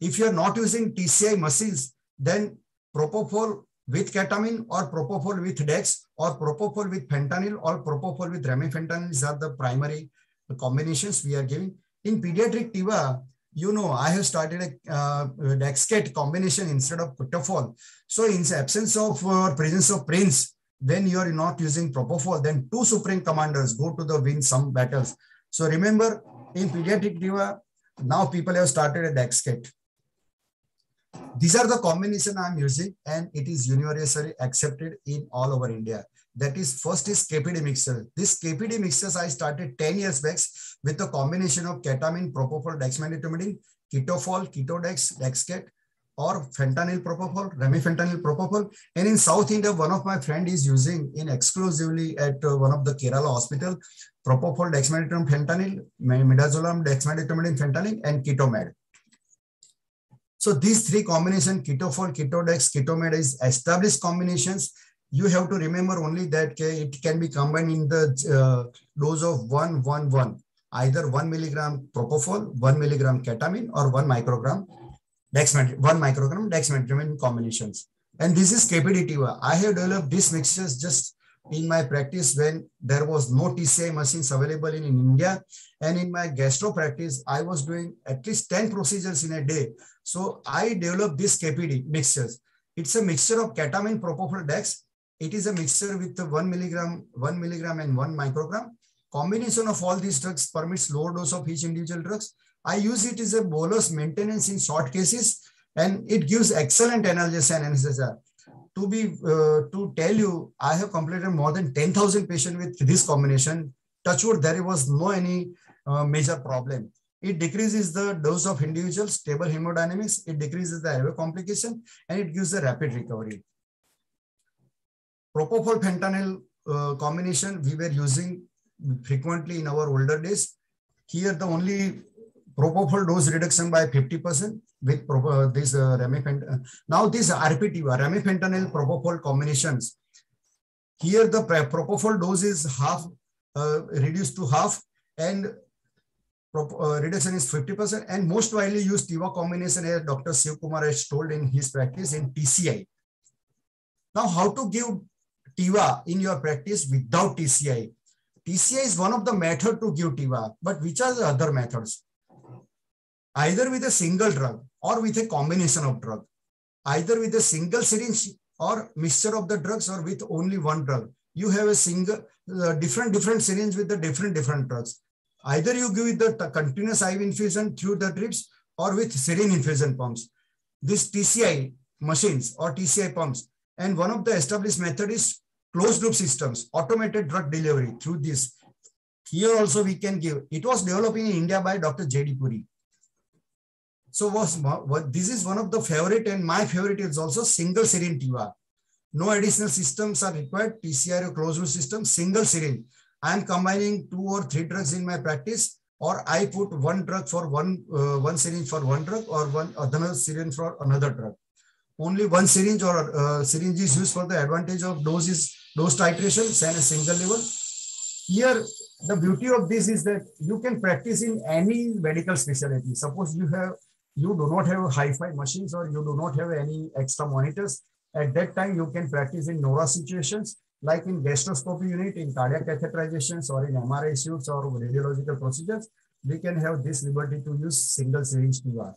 If you are not using TCI machines, then propofol with ketamine or propofol with dex or propofol with fentanyl or propofol with remifentanil are the primary combinations we are giving. In pediatric TIVA, you know, I have started a uh, Dexket combination instead of Ketofol. So in the absence of uh, presence of Prince, when you are not using Propofol, then two Supreme Commanders go to the win some battles. So remember, in pediatric TIVA, now people have started a Dexket. These are the combination I'm using and it is universally accepted in all over India. That is first is KPD mixture. This KPD mixtures I started 10 years back with the combination of ketamine, propofol, dexmedetomidine, ketofol, ketodex, dexket, or fentanyl propofol, remifentanil propofol. And in South India, one of my friend is using in exclusively at uh, one of the Kerala hospital, propofol, dexmedetomidine, fentanyl, midazolam, dexmedetomidine, fentanyl, and ketomed. So these three combination, ketofol, ketodex, ketomed is established combinations. You have to remember only that it can be combined in the uh, dose of 1, 1, 1. Either 1 milligram propofol, 1 milligram ketamine, or 1 microgram dexmedetomidine, 1 microgram dexmedetomidine combinations. And this is KPD-TIVA. I have developed these mixtures just in my practice when there was no TCI machines available in, in India. And in my gastro practice, I was doing at least 10 procedures in a day. So I developed this KPD mixtures. It's a mixture of ketamine, propofol, dex. It is a mixture with one milligram, one milligram and one microgram. Combination of all these drugs permits lower dose of each individual drugs. I use it as a bolus maintenance in short cases and it gives excellent analgesia and anesthesia to be uh, to tell you, I have completed more than 10,000 patients with this combination. Touchwood, there was no any uh, major problem. It decreases the dose of individual stable hemodynamics. It decreases the airway complication and it gives a rapid recovery. Propofol fentanyl uh, combination we were using frequently in our older days. Here, the only propofol dose reduction by 50% with uh, this uh, remifentanil. Now this RPTVA, remifentanil propofol combinations. Here the propofol dose is half, uh, reduced to half and uh, reduction is 50% and most widely used TIVA combination as Dr. Shiv Kumar has told in his practice in TCI. Now how to give TIVA in your practice without TCI? TCI is one of the method to give TIVA, but which are the other methods? Either with a single drug or with a combination of drug. Either with a single syringe or mixture of the drugs or with only one drug. You have a single, uh, different, different syringe with the different, different drugs. Either you give it the continuous IV infusion through the drips or with syringe infusion pumps. This TCI machines or TCI pumps. And one of the established method is closed loop systems, automated drug delivery through this. Here also we can give. It was developed in India by Dr. G.D. Puri. So was, what, this is one of the favorite and my favorite is also single syringe TIVA. No additional systems are required, TCR closed loop system, single syringe. I am combining two or three drugs in my practice, or I put one drug for one uh, one syringe for one drug, or one another syringe for another drug. Only one syringe or uh, syringe is used for the advantage of doses, dose titration and a single level. Here, the beauty of this is that you can practice in any medical specialty. Suppose you have you do not have hi-fi machines or you do not have any extra monitors. At that time, you can practice in NORA situations like in gastroscopy unit, in cardiac catheterizations, or in MRI suits or radiological procedures, we can have this liberty to use single syringe TIVA.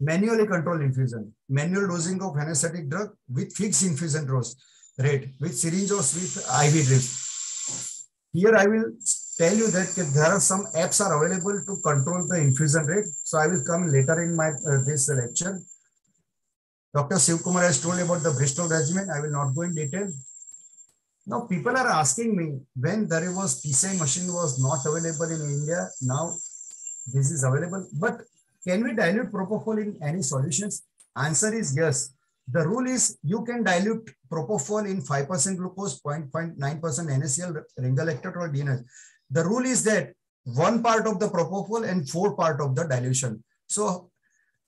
Manually controlled infusion, manual dosing of anesthetic drug with fixed infusion dose rate, with syringe or with IV drip. Here I will tell you that there are some apps are available to control the infusion rate. So I will come later in my uh, this lecture. Dr. Shiv Kumar has told about the Bristol regimen. I will not go in detail. Now people are asking me when there was TCI machine was not available in India. Now this is available, but can we dilute propofol in any solutions? Answer is yes. The rule is you can dilute propofol in 5% glucose, 0.9% NaCl, Ringer lactate or DNS. The rule is that one part of the propofol and four part of the dilution. So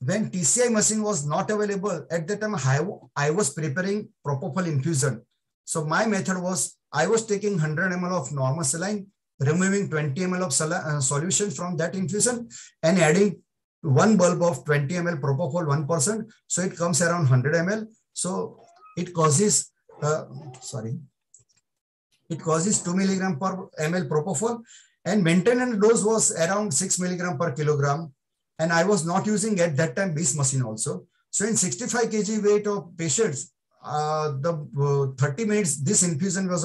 when TCI machine was not available, at that time I, I was preparing propofol infusion. So my method was, I was taking 100 ml of normal saline, removing 20 ml of uh, solution from that infusion and adding one bulb of 20 ml propofol 1%. So it comes around 100 ml. So it causes, uh, sorry, it causes 2 milligram per ml propofol and maintenance dose was around 6 milligram per kilogram and I was not using at that time BIS machine also. So in 65 kg weight of patients, uh, the uh, 30 minutes, this infusion was,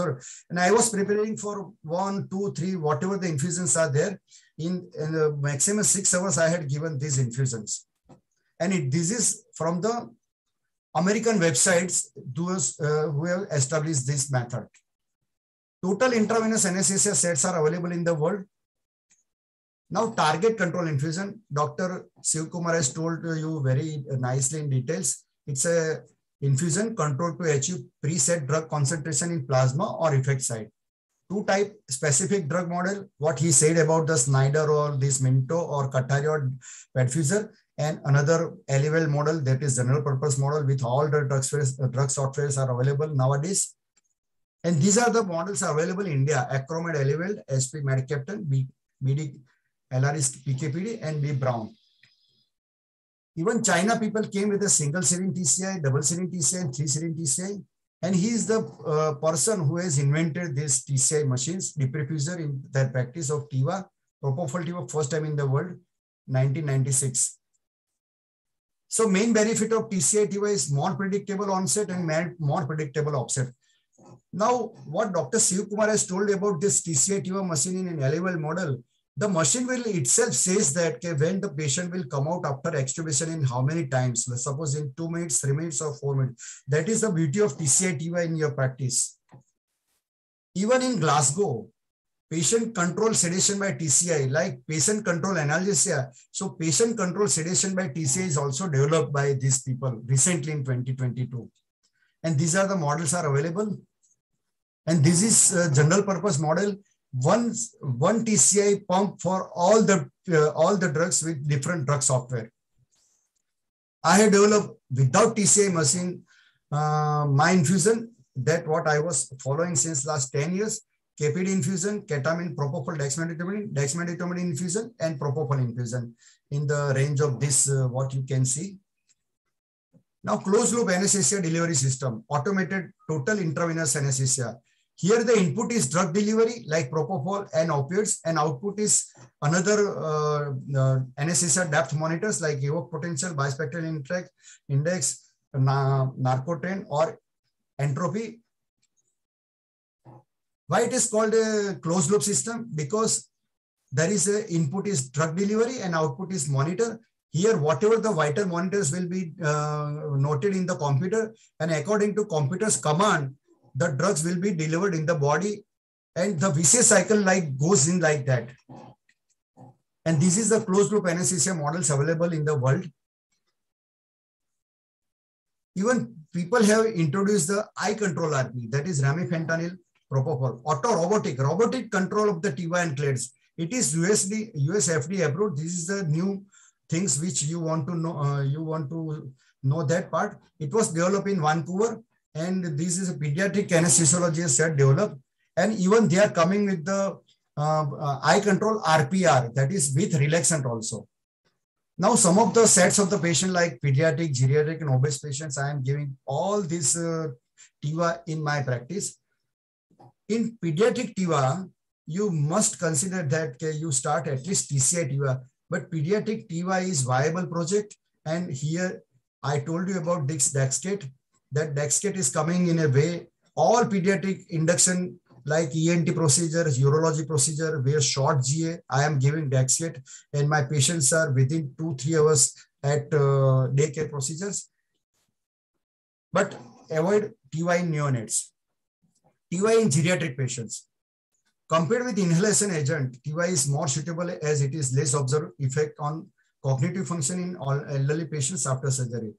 and I was preparing for one, two, three, whatever the infusions are there. In, in the maximum six hours, I had given these infusions. And it, this is from the American websites those, uh, who have established this method. Total intravenous anesthesia sets are available in the world. Now, target control infusion, Dr. Shiv Kumar has told you very nicely in details. It's a infusion controlled to achieve preset drug concentration in plasma or effect site. Two type specific drug model, what he said about the Schnider or this Minto or Kataria Paedfusor, and another Eleveld model that is general purpose model with all the drug, drug softwares are available nowadays. And these are the models available in India, Arcomed Eleveld, SP Medcaptain, BD LRS PKPD and B. Braun. Even China people came with a single syringe TCI, double syringe TCI, and three syringe TCI. And he is the uh, person who has invented these TCI machines, the prefuser in their practice of TIVA, propofol TIVA, first time in the world, 1996. So main benefit of TCI TIVA is more predictable onset and more predictable offset. Now, what Dr. Shiv Kumar has told about this TCI TIVA machine in an Eleveld model, the machine will itself says that okay, when the patient will come out after extubation in how many times, suppose in two minutes, three minutes, or four minutes. That is the beauty of TCI TIVA in your practice. Even in Glasgow, patient control sedation by TCI, like patient control analgesia. So patient control sedation by TCI is also developed by these people recently in 2022. And these are the models are available. And this is a general purpose model one, one TCI pump for all the, uh, all the drugs with different drug software. I had developed without TCI machine, uh, my infusion, that what I was following since last 10 years, KPD infusion, ketamine, propofol, dexmedetomidine, dexmedetomidine infusion, and propofol infusion in the range of this, uh, what you can see. Now, closed loop anesthesia delivery system, automated total intravenous anesthesia. Here, the input is drug delivery like propofol and opioids, and output is another uh, uh, anesthesia depth monitors like evoke potential, bispectral index, index na Narcotrend, or entropy. Why it is called a closed loop system? Because there is a input is drug delivery and output is monitor. Here, whatever the vital monitors will be uh, noted in the computer, and according to computer's command, the drugs will be delivered in the body, and the vicious cycle like goes in like that. And this is the closed loop anesthesia models available in the world. Even people have introduced the iControl RP, that is remifentanil propofol, auto robotic, robotic control of the TIVA and clades. It is USD, US FDA approved. This is the new things which you want to know. Uh, you want to know that part. It was developed in Vancouver, and this is a pediatric anesthesiologist had developed. And even they are coming with the uh, uh, iControl RPR, that is with relaxant also. Now, some of the sets of the patient like pediatric, geriatric, and obese patients, I am giving all this uh, TIVA in my practice. In pediatric TIVA, you must consider that uh, you start at least TCI TIVA, but pediatric TIVA is viable project. And here I told you about Dix Dexket, that Dexket is coming in a way, all pediatric induction like ENT procedures, urology procedure, where short GA, I am giving Dexket and my patients are within two, three hours at uh, daycare procedures. But avoid TY in neonates. TY in geriatric patients. Compared with inhalation agent, TY is more suitable as it is less observed effect on cognitive function in all elderly patients after surgery.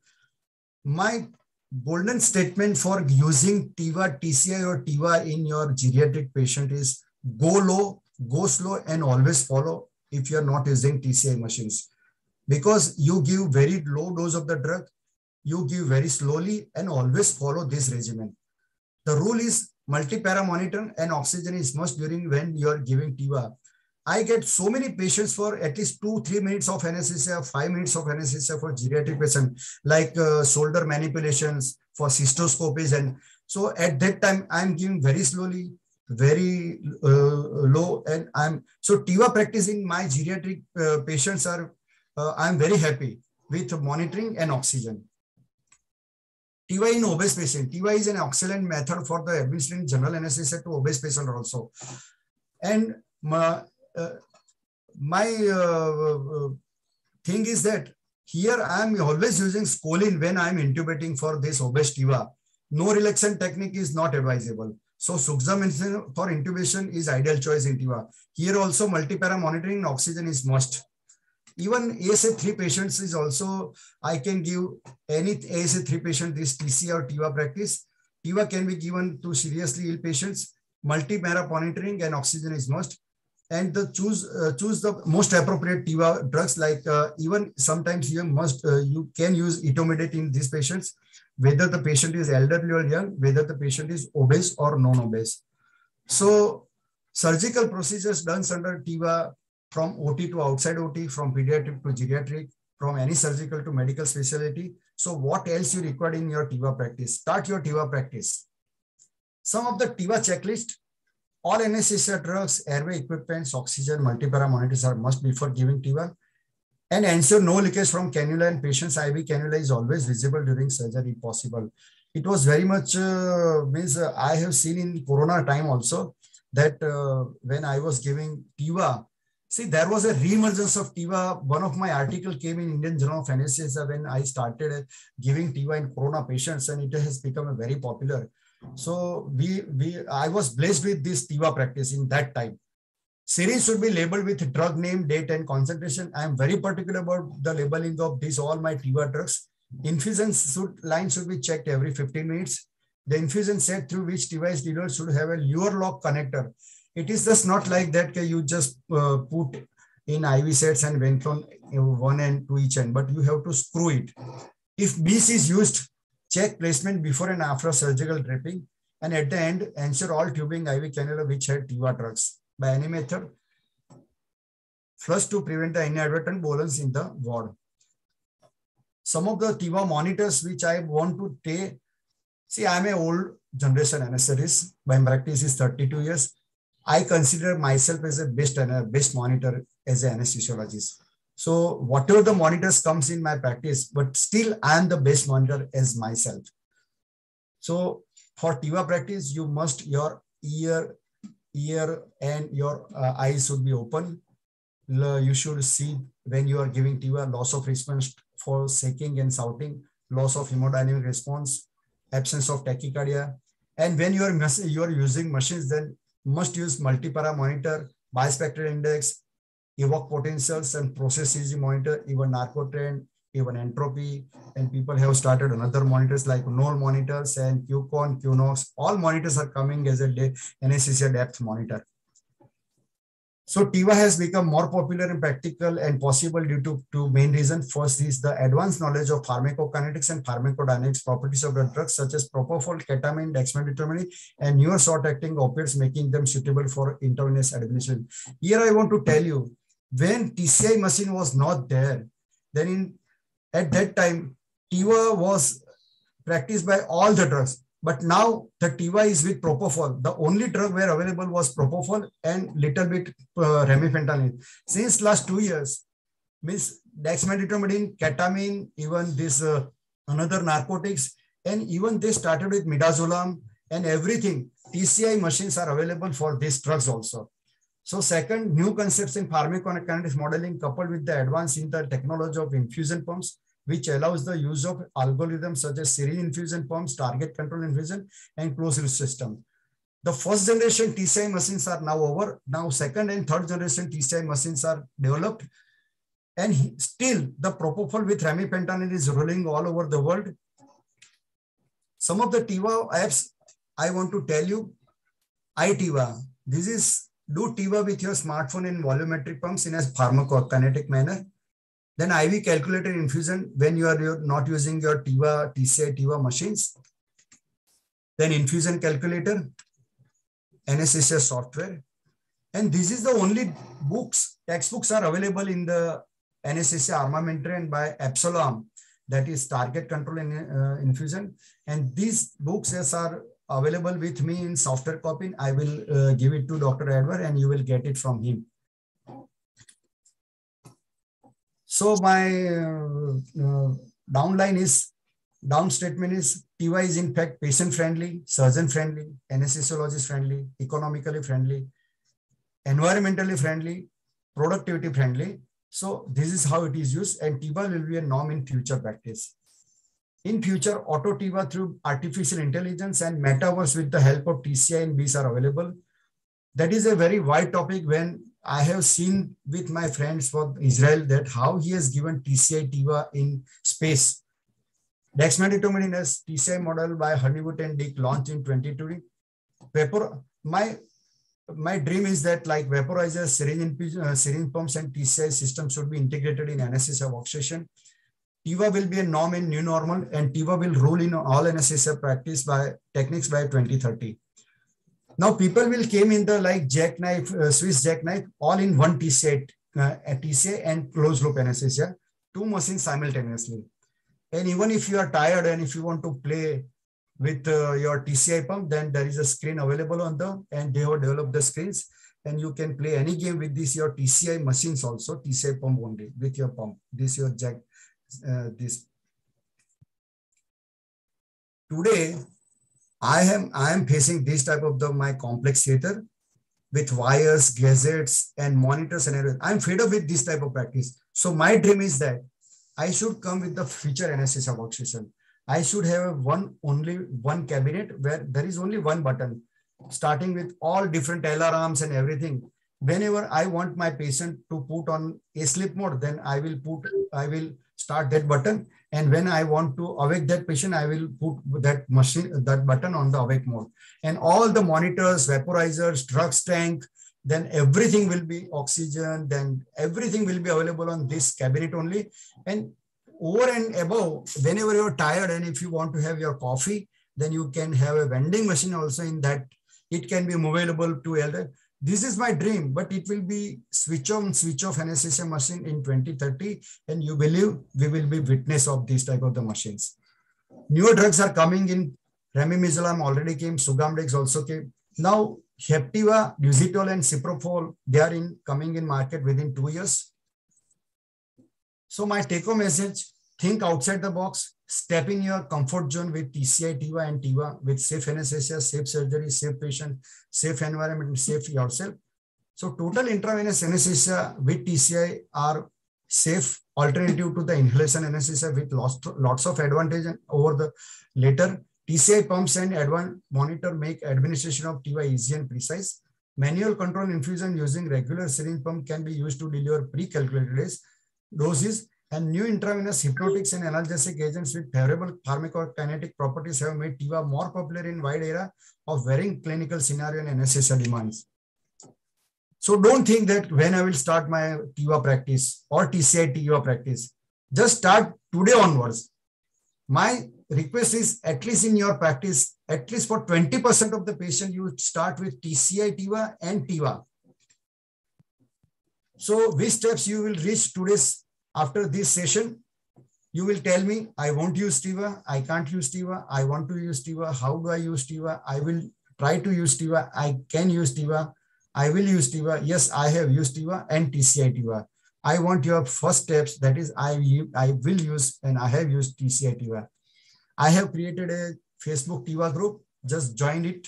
My golden statement for using TIVA, TCI or TIVA in your geriatric patient is go low, go slow and always follow if you're not using TCI machines. Because you give very low dose of the drug, you give very slowly and always follow this regimen. The rule is multi-para and oxygen is must during when you're giving TIVA. I get so many patients for at least two, three minutes of anesthesia, five minutes of anesthesia for geriatric patient, like uh, shoulder manipulations for cystoscopies. And so at that time, I'm giving very slowly, very uh, low. And I'm, so TIVA practice in my geriatric uh, patients are, uh, I'm very happy with monitoring and oxygen. TIVA in obese patient. TIVA is an excellent method for the administering general anesthesia to obese patient also. And my, uh, my uh, uh, thing is that here I am always using scoline when I am intubating for this obese TIVA. No relaxant technique is not advisable. So suxamicin for intubation is ideal choice in TIVA. Here also multi-para monitoring oxygen is must. Even ASA3 patients is also, I can give any ASA3 patient this TC or TIVA practice. TIVA can be given to seriously ill patients. Multi-para monitoring and oxygen is must and the choose uh, choose the most appropriate TIVA drugs like uh, even sometimes you must uh, you can use etomidate in these patients whether the patient is elderly or young whether the patient is obese or non-obese. So surgical procedures done under TIVA from OT to outside OT from pediatric to geriatric from any surgical to medical specialty. So what else you require in your TIVA practice? Start your TIVA practice. Some of the TIVA checklist all anesthesia drugs, airway equipments, oxygen, multipara monitors are must before giving TIVA. And ensure no leakage from cannula and patient's IV cannula is always visible during surgery possible. It was very much, uh, means uh, I have seen in Corona time also that uh, when I was giving TIVA, see there was a re-emergence of TIVA. One of my article came in Indian Journal of Anesthesia when I started giving TIVA in Corona patients and it has become a very popular. So we, we, I was blessed with this TIVA practice in that time. Series should be labeled with drug name, date, and concentration. I am very particular about the labeling of these all my TIVA drugs. Infusion should, line should be checked every 15 minutes. The infusion set through which device dealer should have a Luer lock connector. it is just not like that you just uh, put in IV sets and Venflon one end to each end, but you have to screw it. If BIS is used, check placement before and after surgical draping, and at the end, ensure all tubing IV cannula which had TIVA drugs by any method. Flush to prevent the inadvertent bolus in the ward. Some of the TIVA monitors which I want to take, see, I'm an old generation anesthetist. My practice is 32 years. I consider myself as a best, best monitor as an anesthesiologist. So whatever the monitors comes in my practice, but still I am the best monitor as myself. So for TIVA practice, you must your ear, ear and your uh, eyes should be open. You should see when you are giving TIVA loss of response for shaking and shouting, loss of hemodynamic response, absence of tachycardia. And when you are, you are using machines, then must use multipara monitor, bispectral index, evoke potentials and process EEG monitor, even Narcotrend, even entropy. And people have started another monitors like NOL monitors and QCon, QNOX. All monitors are coming as a anesthesia depth monitor. So TIVA has become more popular and practical and possible due to two main reasons. First is the advanced knowledge of pharmacokinetics and pharmacodynamics properties of the drugs such as propofol, ketamine, dexmedetomidine, and newer short-acting opiates making them suitable for intravenous administration. Here I want to tell you, when TCI machine was not there, then in at that time, TIVA was practiced by all the drugs. But now the TIVA is with propofol. The only drug where available was propofol and little bit uh, remifentanil. Since last two years, means dexmedetomidine, ketamine, even this uh, another narcotics, and even they started with midazolam and everything. TCI machines are available for these drugs also. So second, new concepts in pharmacokinetics modeling coupled with the advance in the technology of infusion pumps which allows the use of algorithms such as serial infusion pumps, target control infusion, and closed system. The first generation TCI machines are now over. Now second and third generation TCI machines are developed. And still the propofol with remifentanil is rolling all over the world. Some of the TIVA apps I want to tell you, iTIVA. This is do TIVA with your smartphone in volumetric pumps in a pharmacokinetic manner. Then IV calculator infusion when you are not using your TIVA, TCI, TIVA machines. Then infusion calculator, anesthesia software. And this is the only books, textbooks are available in the anesthesia armamentarium by Absalom, that is target control in, uh, infusion. And these books are available with me in software copy. I will uh, give it to Dr. Edward and you will get it from him. So my uh, uh, downline is, down statement is TIVA is in fact patient friendly, surgeon friendly, anesthesiologist friendly, economically friendly, environmentally friendly, productivity friendly. So this is how it is used and TIVA will be a norm in future practice. In future, auto TIVA through artificial intelligence and metaverse with the help of TCI and BIS are available. That is a very wide topic when I have seen with my friends from Israel that how he has given TCI TIVA in space. Dexmedetomidine as TCI model by Hannivoort and Dyck launched in 2020. Vapor, my my dream is that like vaporizers, syringe, uh, syringe pumps and TCI systems should be integrated in anesthesia workstation. TIVA will be a norm in new normal and TIVA will rule in all anesthesia practice by techniques by 2030. Now people will came in the like jackknife, uh, Swiss jackknife, all in one TCA, uh, TCA and closed loop anesthesia, two machines simultaneously. And even if you are tired and if you want to play with uh, your TCI pump, then there is a screen available on the, and they have developed the screens and you can play any game with this, your TCI machines also, TCI pump only with your pump, this your jack, uh, this. Today, I am I am facing this type of the my complex theater with wires, gadgets, and monitors and everything. I'm fed up with this type of practice. So my dream is that I should come with the future anesthesia workstation. I should have one only one cabinet where there is only one button, starting with all different alarms and everything. Whenever I want my patient to put on a sleep mode, then I will put I will start that button. And when I want to awake that patient, I will put that machine, that button on the awake mode. And all the monitors, vaporizers, drugs tank, then everything will be oxygen, then everything will be available on this cabinet only. And over and above, whenever you're tired and if you want to have your coffee, then you can have a vending machine also in that. It can be movable to elder. This is my dream, but it will be switch on, switch off anesthesia machine in 2030. And you believe we will be witness of this type of the machines. Newer drugs are coming in. Remimazolam already came. Sugammadex also came. Now Heptiva, Duzitol, and Ciprofol, they are in coming in market within two years. So my take-home message, think outside the box, step in your comfort zone with TCI, TIVA, and TIVA with safe anesthesia, safe surgery, safe patient, safe environment, and safe yourself. So total intravenous anesthesia with TCI are safe alternative to the inhalation anesthesia with lots, lots of advantage over the later TCI pumps and advanced monitor make administration of TIVA easy and precise. Manual control infusion using regular syringe pump can be used to deliver pre-calculated doses and new intravenous hypnotics and analgesic agents with favorable pharmacokinetic properties have made TIVA more popular in wide area of varying clinical scenario and anesthesia demands. So don't think that when I will start my TIVA practice or TCI TIVA practice, just start today onwards. My request is at least in your practice, at least for 20% of the patient, you start with TCI TIVA and TIVA. So which steps you will reach today's after this session? You will tell me, I won't use TIVA, I can't use TIVA, I want to use TIVA, how do I use TIVA? I will try to use TIVA, I can use TIVA, I will use TIVA. Yes, I have used TIVA and TCI TIVA. I want your first steps, that is I, I will use and I have used TCI TIVA. I have created a Facebook TIVA group. Just join it.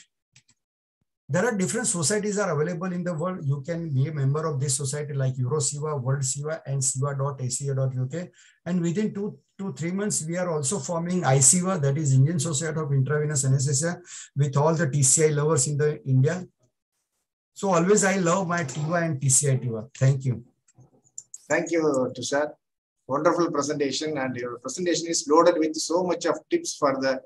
There are different societies are available in the world. You can be a member of this society like EuroSIVA, World SIVA, and siva.aca.uk. And within two to three months, we are also forming ISIVA, that is Indian Society of Intravenous Anesthesia, with all the TCI lovers in the India. So always I love my TIVA and TCI TIVA. Thank you. Thank you, Tushar wonderful presentation and your presentation is loaded with so much of tips for the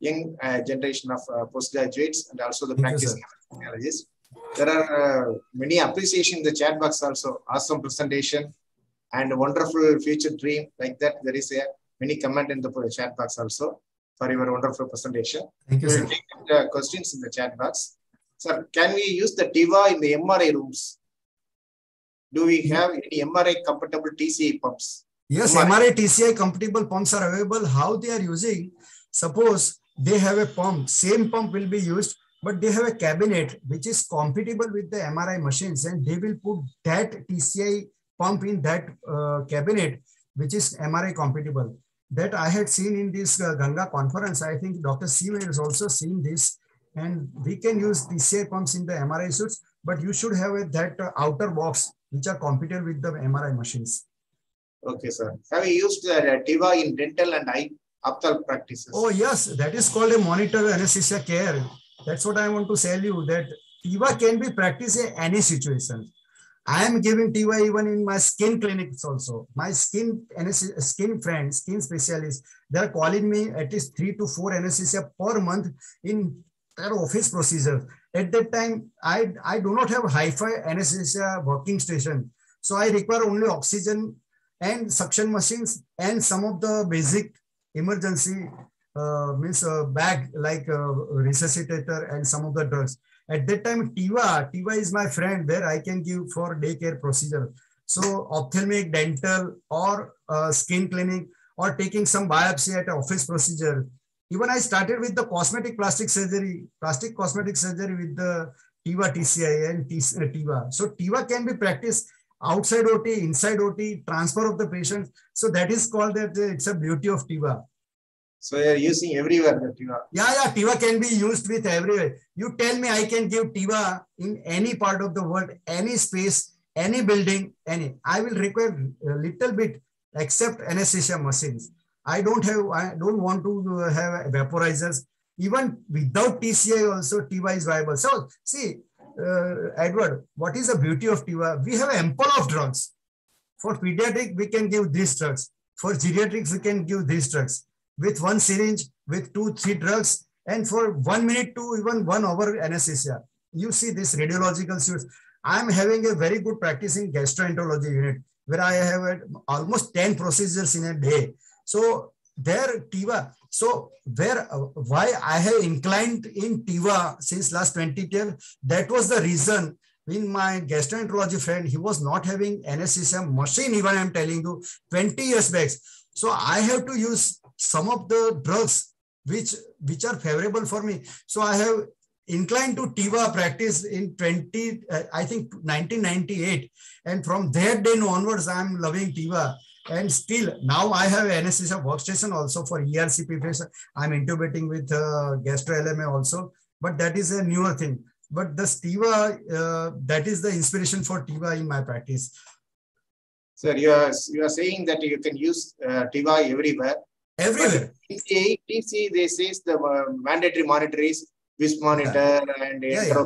young uh, generation of uh, postgraduates and also the Thank practicing technologists. There are uh, many appreciation in the chat box also. Awesome presentation and wonderful future dream like that. There is a many comment in the chat box also for your wonderful presentation. Thank you, sir. Take questions in the chat box. Sir, can we use the TIVA in the MRI rooms? Do we have any MRI compatible TCI pumps? Yes, MRI TCI compatible pumps are available. How they are using? Suppose they have a pump, same pump will be used, but they have a cabinet which is compatible with the MRI machines, and they will put that TCI pump in that uh, cabinet, which is MRI compatible. That I had seen in this uh, Ganga conference. I think Dr. Siva has also seen this, and we can use TCI pumps in the MRI suits, but you should have a, that uh, outer box which are compatible with the MRI machines. Okay, sir. Have you used uh, TIVA in dental and eye optal practices? Oh, yes. That is called a monitor anesthesia care. That's what I want to tell you that TIVA can be practiced in any situation. I am giving TIVA even in my skin clinics also. My skin skin friends, skin specialists, they're calling me at least three to four anesthesia per month in their office procedures. At that time, I, I do not have hi-fi anesthesia working station. So I require only oxygen and suction machines and some of the basic emergency uh, means a bag like a resuscitator and some of the drugs. At that time, TIVA, TIVA is my friend where I can give for daycare procedure. So ophthalmic, dental or uh, skin clinic or taking some biopsy at office procedure. Even I started with the cosmetic plastic surgery, plastic cosmetic surgery with the TIVA TCI and TIVA. So TIVA can be practiced outside OT, inside OT, transfer of the patient. So that is called that uh, it's a beauty of TIVA. So you're using everywhere the TIVA. Yeah, yeah, TIVA can be used with everywhere. You tell me I can give TIVA in any part of the world, any space, any building, any. I will require a little bit except anesthesia machines. I don't have, I don't want to have vaporizers. Even without TCI also TIVA is viable. So see, uh, Uh, Edward, what is the beauty of TIVA? We have ample of drugs. For pediatric, we can give these drugs. For geriatrics, we can give these drugs with one syringe, with two, three drugs, and for one minute to even one hour anesthesia. You see this radiological suits. I'm having a very good practice in gastroenterology unit where I have almost 10 procedures in a day. So there TIVA. So where uh, why I have inclined in TIVA since last 2012, that was the reason in my gastroenterology friend, he was not having anesthesia machine, even I'm telling you, 20 years back. So I have to use some of the drugs which, which are favorable for me. So I have inclined to TIVA practice in 20, uh, I think 1998. And from that day onwards, I'm loving TIVA. And still now I have anesthesia workstation also for ERCP patient. I'm intubating with uh, gastro LMA also, but that is a newer thing. But the TIVA, uh, that is the inspiration for TIVA in my practice. Sir, you are, you are saying that you can use uh, TIVA everywhere. Everywhere. TCA, TC, they say the uh, mandatory monitor is BIS monitor yeah. and yeah, yeah.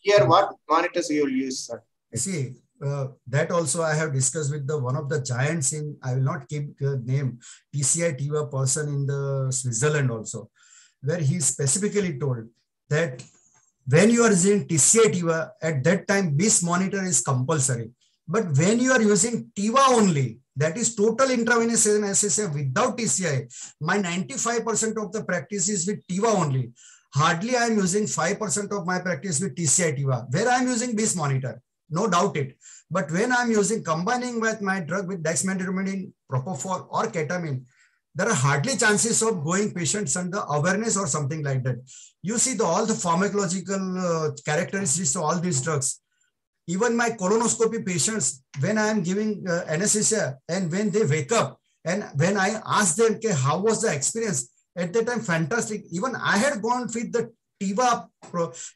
Here, what monitors you will use, sir? See, uh, that also I have discussed with the one of the giants in, I will not keep the name, TCI TIVA person in the Switzerland also, where he specifically told that when you are using TCI TIVA, at that time, BIS monitor is compulsory. But when you are using TIVA only, that is total intravenous anesthesia without TCI, my 95% of the practice is with TIVA only. Hardly I am using 5% of my practice with TCI TIVA, where I am using BIS monitor, no doubt it. But when I'm using combining with my drug with dexmedetomidine, propofol or ketamine, there are hardly chances of going patients under awareness or something like that. You see the, all the pharmacological uh, characteristics of all these drugs. Even my colonoscopy patients, when I am giving uh, anesthesia and when they wake up and when I ask them, okay, how was the experience? At that time, fantastic. Even I had gone with the TIVA,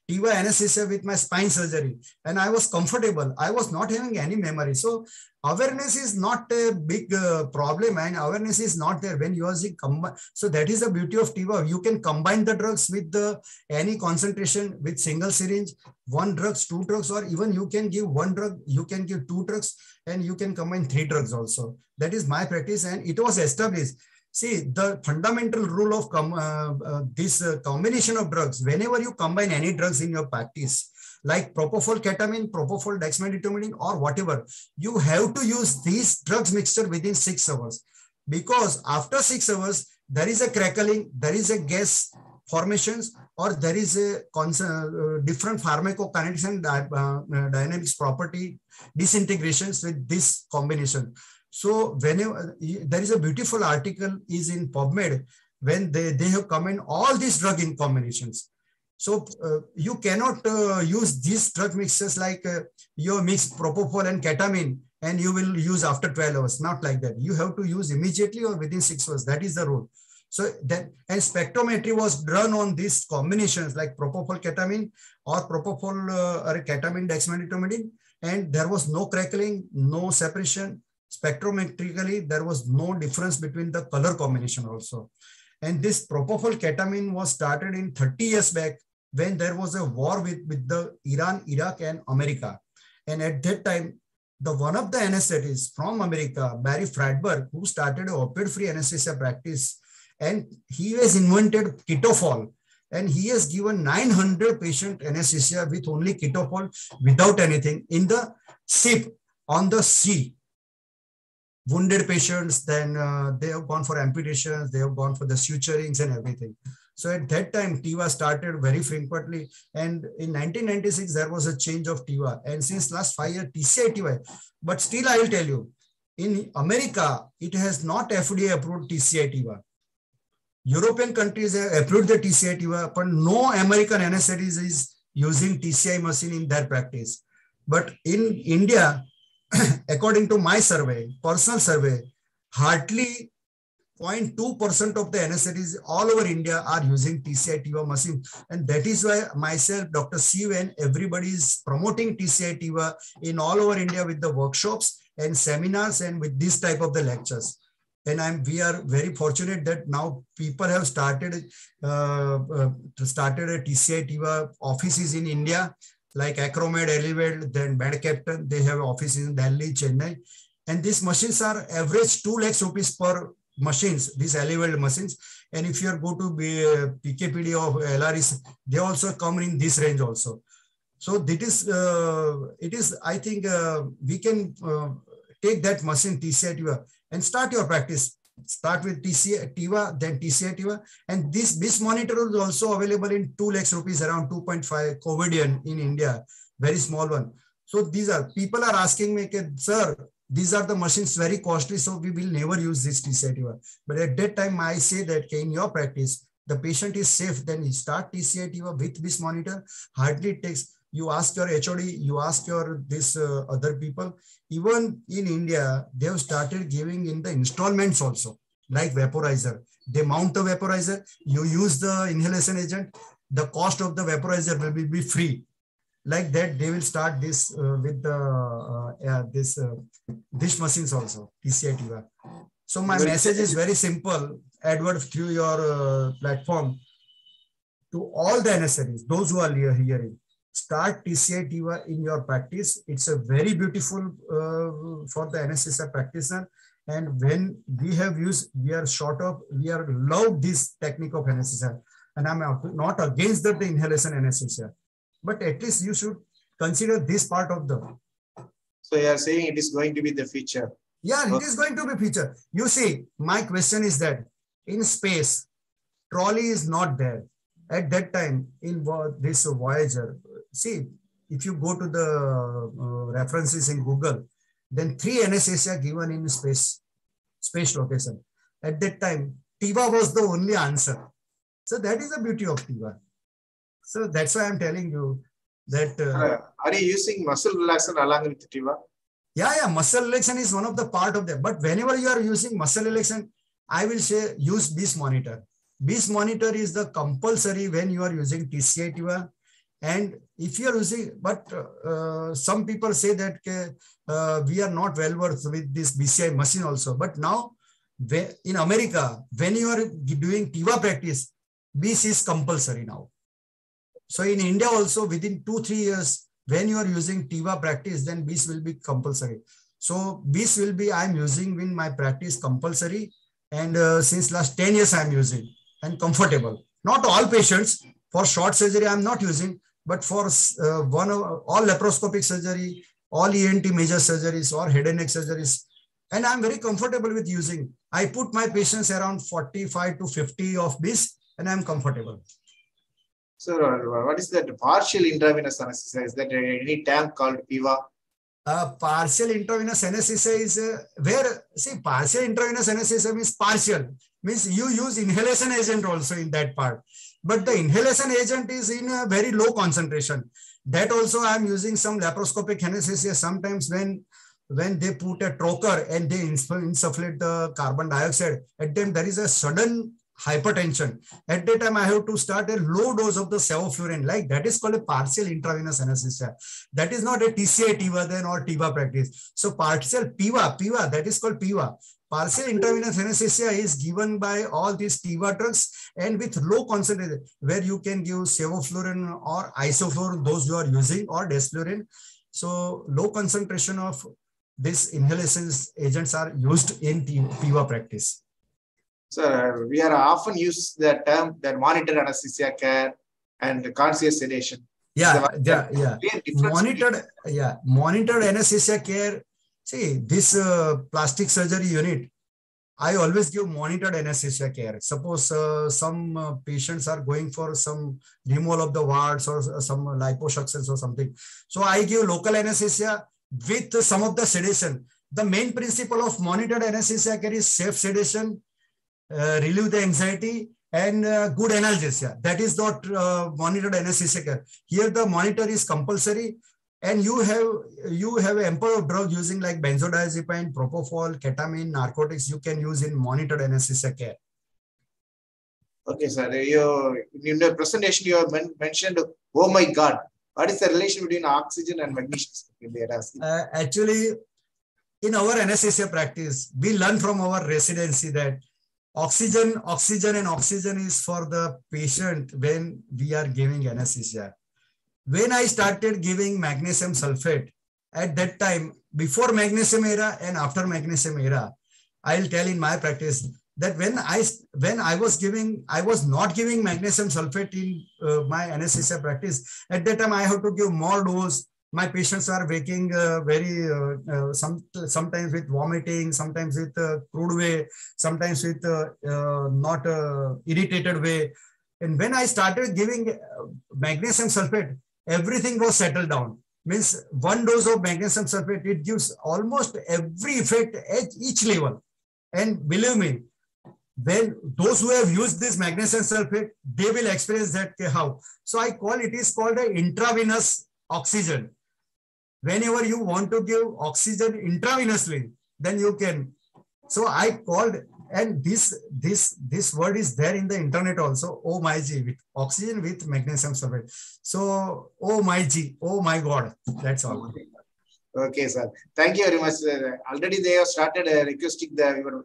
TIVA anesthesia with my spine surgery and I was comfortable. I was not having any memory. So awareness is not a big uh, problem and awareness is not there when you are combine. So that is the beauty of TIVA. You can combine the drugs with the any concentration with single syringe, one drugs, two drugs, or even you can give one drug, you can give two drugs and you can combine three drugs also. That is my practice and it was established See, the fundamental rule of uh, uh, this uh, combination of drugs, whenever you combine any drugs in your practice, like propofol ketamine, propofol dexmedetomidine, or whatever, you have to use these drugs mixture within six hours. Because after six hours, there is a crackling, there is a gas formations, or there is a uh, different pharmacokinetics and uh, dynamics property disintegrations with this combination. So whenever there is a beautiful article is in PubMed when they, they have come in all these drug in combinations. So uh, you cannot uh, use these drug mixes like uh, you mix propofol and ketamine and you will use after 12 hours. Not like that. You have to use immediately or within six hours. That is the rule. So that and spectrometry was done on these combinations like propofol ketamine or propofol uh, or ketamine dexmedetomidine, and there was no crackling, no separation, spectrometrically, there was no difference between the color combination also. And this propofol ketamine was started in 30 years back when there was a war with, with the Iran, Iraq, and America. And at that time, the one of the anesthetists from America, Barry Friedberg, who started a opioid-free anesthesia practice, and he has invented ketofol, and he has given 900 patient anesthesia with only ketofol without anything in the ship on the sea wounded patients, then uh, they have gone for amputations, they have gone for the suturings and everything. So at that time, TIVA started very frequently. And in 1996, there was a change of TIVA. And since last five years, TCI TIVA. But still, I will tell you, in America, it has not FDA approved TCI TIVA. European countries have approved the TCI TIVA, but no American anesthetist is using TCI machine in their practice. But in India, according to my survey, personal survey, hardly 0.2% of the anesthetists all over India are using TCI TIVA machine. And that is why myself, Dr. Siv everybody is promoting TCI TIVA in all over India with the workshops and seminars and with this type of the lectures. And I'm, we are very fortunate that now people have started, uh, uh, started a TCI TIVA offices in India like Arcomed, Elevate, then Medcaptain, they have offices in Delhi, Chennai. And these machines are average 2 lakhs rupees per machines, these elevated machines. And if you go to be, uh, PKPD or LREs, they also come in this range also. So that is, uh, it is, I think uh, we can uh, take that machine TCI and start your practice. Start with TCI TIVA, then TCI TIVA. And this, this monitor is also available in 2 lakhs rupees, around 2.5 Covidien in India, very small one. So these are, people are asking me, sir, these are the machines very costly, so we will never use this TCI TIVA. But at that time, I say that in your practice, the patient is safe, then you start TCI TIVA with this monitor. Hardly takes, you ask your HOD, you ask your this uh, other people. Even in India, they have started giving in the installments also, like vaporizer. They mount the vaporizer, you use the inhalation agent, the cost of the vaporizer will be, be free like that they will start this uh, with the uh, this uh, dish machines also TCI TIVA. So my message is very simple, Edward, through your uh, platform to all the NSRs, those who are here, hearing, start TCI TIVA in your practice. It's a very beautiful uh, for the anesthesia practitioner. And when we have used, we are short of, we are love this technique of anesthesia. And I'm not against the, the inhalation anesthesia but at least you should consider this part of the. So you are saying it is going to be the future. Yeah, it is going to be future. You see, my question is that in space, trolley is not there. At that time, in this Voyager, see, if you go to the uh, references in Google, then three anesthesia given in space, space location. At that time, TIVA was the only answer. So that is the beauty of TIVA. So that's why I'm telling you that. Uh, are you using muscle relaxer along with TIVA? Yeah, yeah. Muscle relaxation is one of the part of that. But whenever you are using muscle relaxation, I will say use BIS monitor. BIS monitor is the compulsory when you are using TCI TIVA. And if you are using, but uh, some people say that uh, we are not well versed with this BCI machine also. But now in America, when you are doing TIVA practice, BIS is compulsory now. So in India also within two, three years, when you are using TIVA practice, then BIS will be compulsory. So BIS will be, I'm using in my practice compulsory. And uh, since last 10 years, I'm using and comfortable. Not all patients for short surgery, I'm not using, but for uh, one of all laparoscopic surgery, all ENT major surgeries or head and neck surgeries. And I'm very comfortable with using. I put my patients around 45 to 50 of BIS and I'm comfortable. So what is that partial intravenous anesthesia? Is that any term called PIVA? Uh, partial intravenous anesthesia is uh, where, see, partial intravenous anesthesia means partial, means you use inhalation agent also in that part. But the inhalation agent is in a very low concentration. That also I'm using some laparoscopic anesthesia sometimes when when they put a trocar and they insufflate the carbon dioxide, at them there is a sudden hypertension. At that time, I have to start a low dose of the sevoflurane. Like that is called a partial intravenous anesthesia. That is not a TCA TIVA then or TIVA practice. So partial PIVA, PIVA, that is called PIVA. Partial intravenous anesthesia is given by all these TIVA drugs and with low concentration where you can give sevoflurane or isoflurane, those you are using or desflurane. So low concentration of these inhalation agents are used in TIVA practice. So we are often use the term that monitor anesthesia care and conscious sedation. Yeah, yeah, yeah. Monitored, yeah, monitored anesthesia care. See, this uh, plastic surgery unit, I always give monitored anesthesia care. Suppose uh, some uh, patients are going for some removal of the wards or some liposuctions or something. So I give local anesthesia with some of the sedation. The main principle of monitored anesthesia care is safe sedation, uh, relieve the anxiety and uh, good analgesia. That is not uh, monitored anesthesia care. Here the monitor is compulsory and you have you have ample of drug using like benzodiazepine, propofol, ketamine, narcotics you can use in monitored anesthesia care. Okay, sir. You, in the presentation, you have mentioned, oh my God, what is the relation between oxygen and magnesium? Uh, actually, in our anesthesia practice, we learn from our residency that Oxygen, oxygen and oxygen is for the patient when we are giving anesthesia. When I started giving magnesium sulfate, at that time, before magnesium era and after magnesium era, I'll tell in my practice that when I when I was giving, I was not giving magnesium sulfate in uh, my anesthesia practice. At that time, I have to give more dose. My patients are waking uh, very uh, uh some sometimes with vomiting, sometimes with uh, crude way, sometimes with uh, not irritated way. And when I started giving magnesium sulfate, everything was settled down means one dose of magnesium sulfate, it gives almost every effect at each level. And believe me, when those who have used this magnesium sulfate, they will experience that how. So I call it is called a intravenous oxygen. Whenever you want to give oxygen intravenously, then you can. So I called and this this this word is there in the internet also. Oh my g with oxygen with magnesium sulfate. So oh my g oh my god. That's all. Okay sir. Thank you very much sir. already they have started uh, requesting the your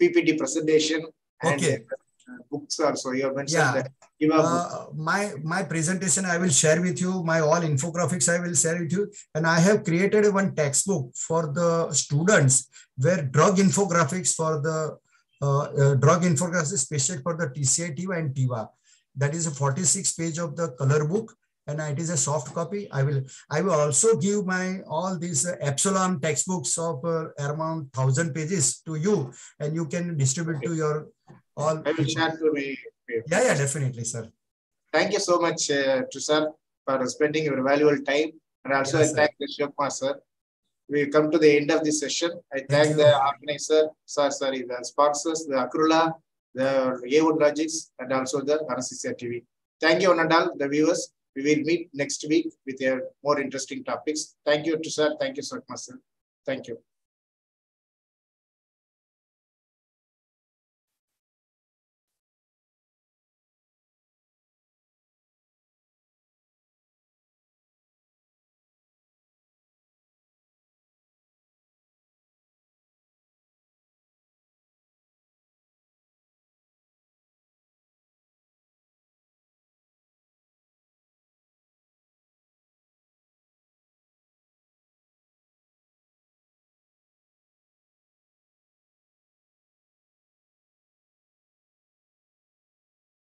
ppt presentation and okay. uh, books also. You have mentioned yeah. that uh, my my presentation i will share with you. My all infographics i will share with you. And i have created one textbook for the students where drug infographics for the drug infographics special for the TCI TIVA and TIVA. That is a 46 page of the color book and it is a soft copy. I will I will also give my all these uh, Absalom textbooks of uh, around thousand pages to you, and you can distribute to your all. I will share to me. Yeah, yeah, definitely, sir. Thank you so much, uh, to sir, for spending your valuable time, and also yes, I thank the Shivkumar sir we come to the end of this session. I thank, the organizer, sorry, sorry, the sponsors, the Akrula, the A1 Logics, and also the Anesthesia TV. Thank you, Anandal, the viewers. We will meet next week with a more interesting topics. Thank you to sir. Thank you, sir. Thank you.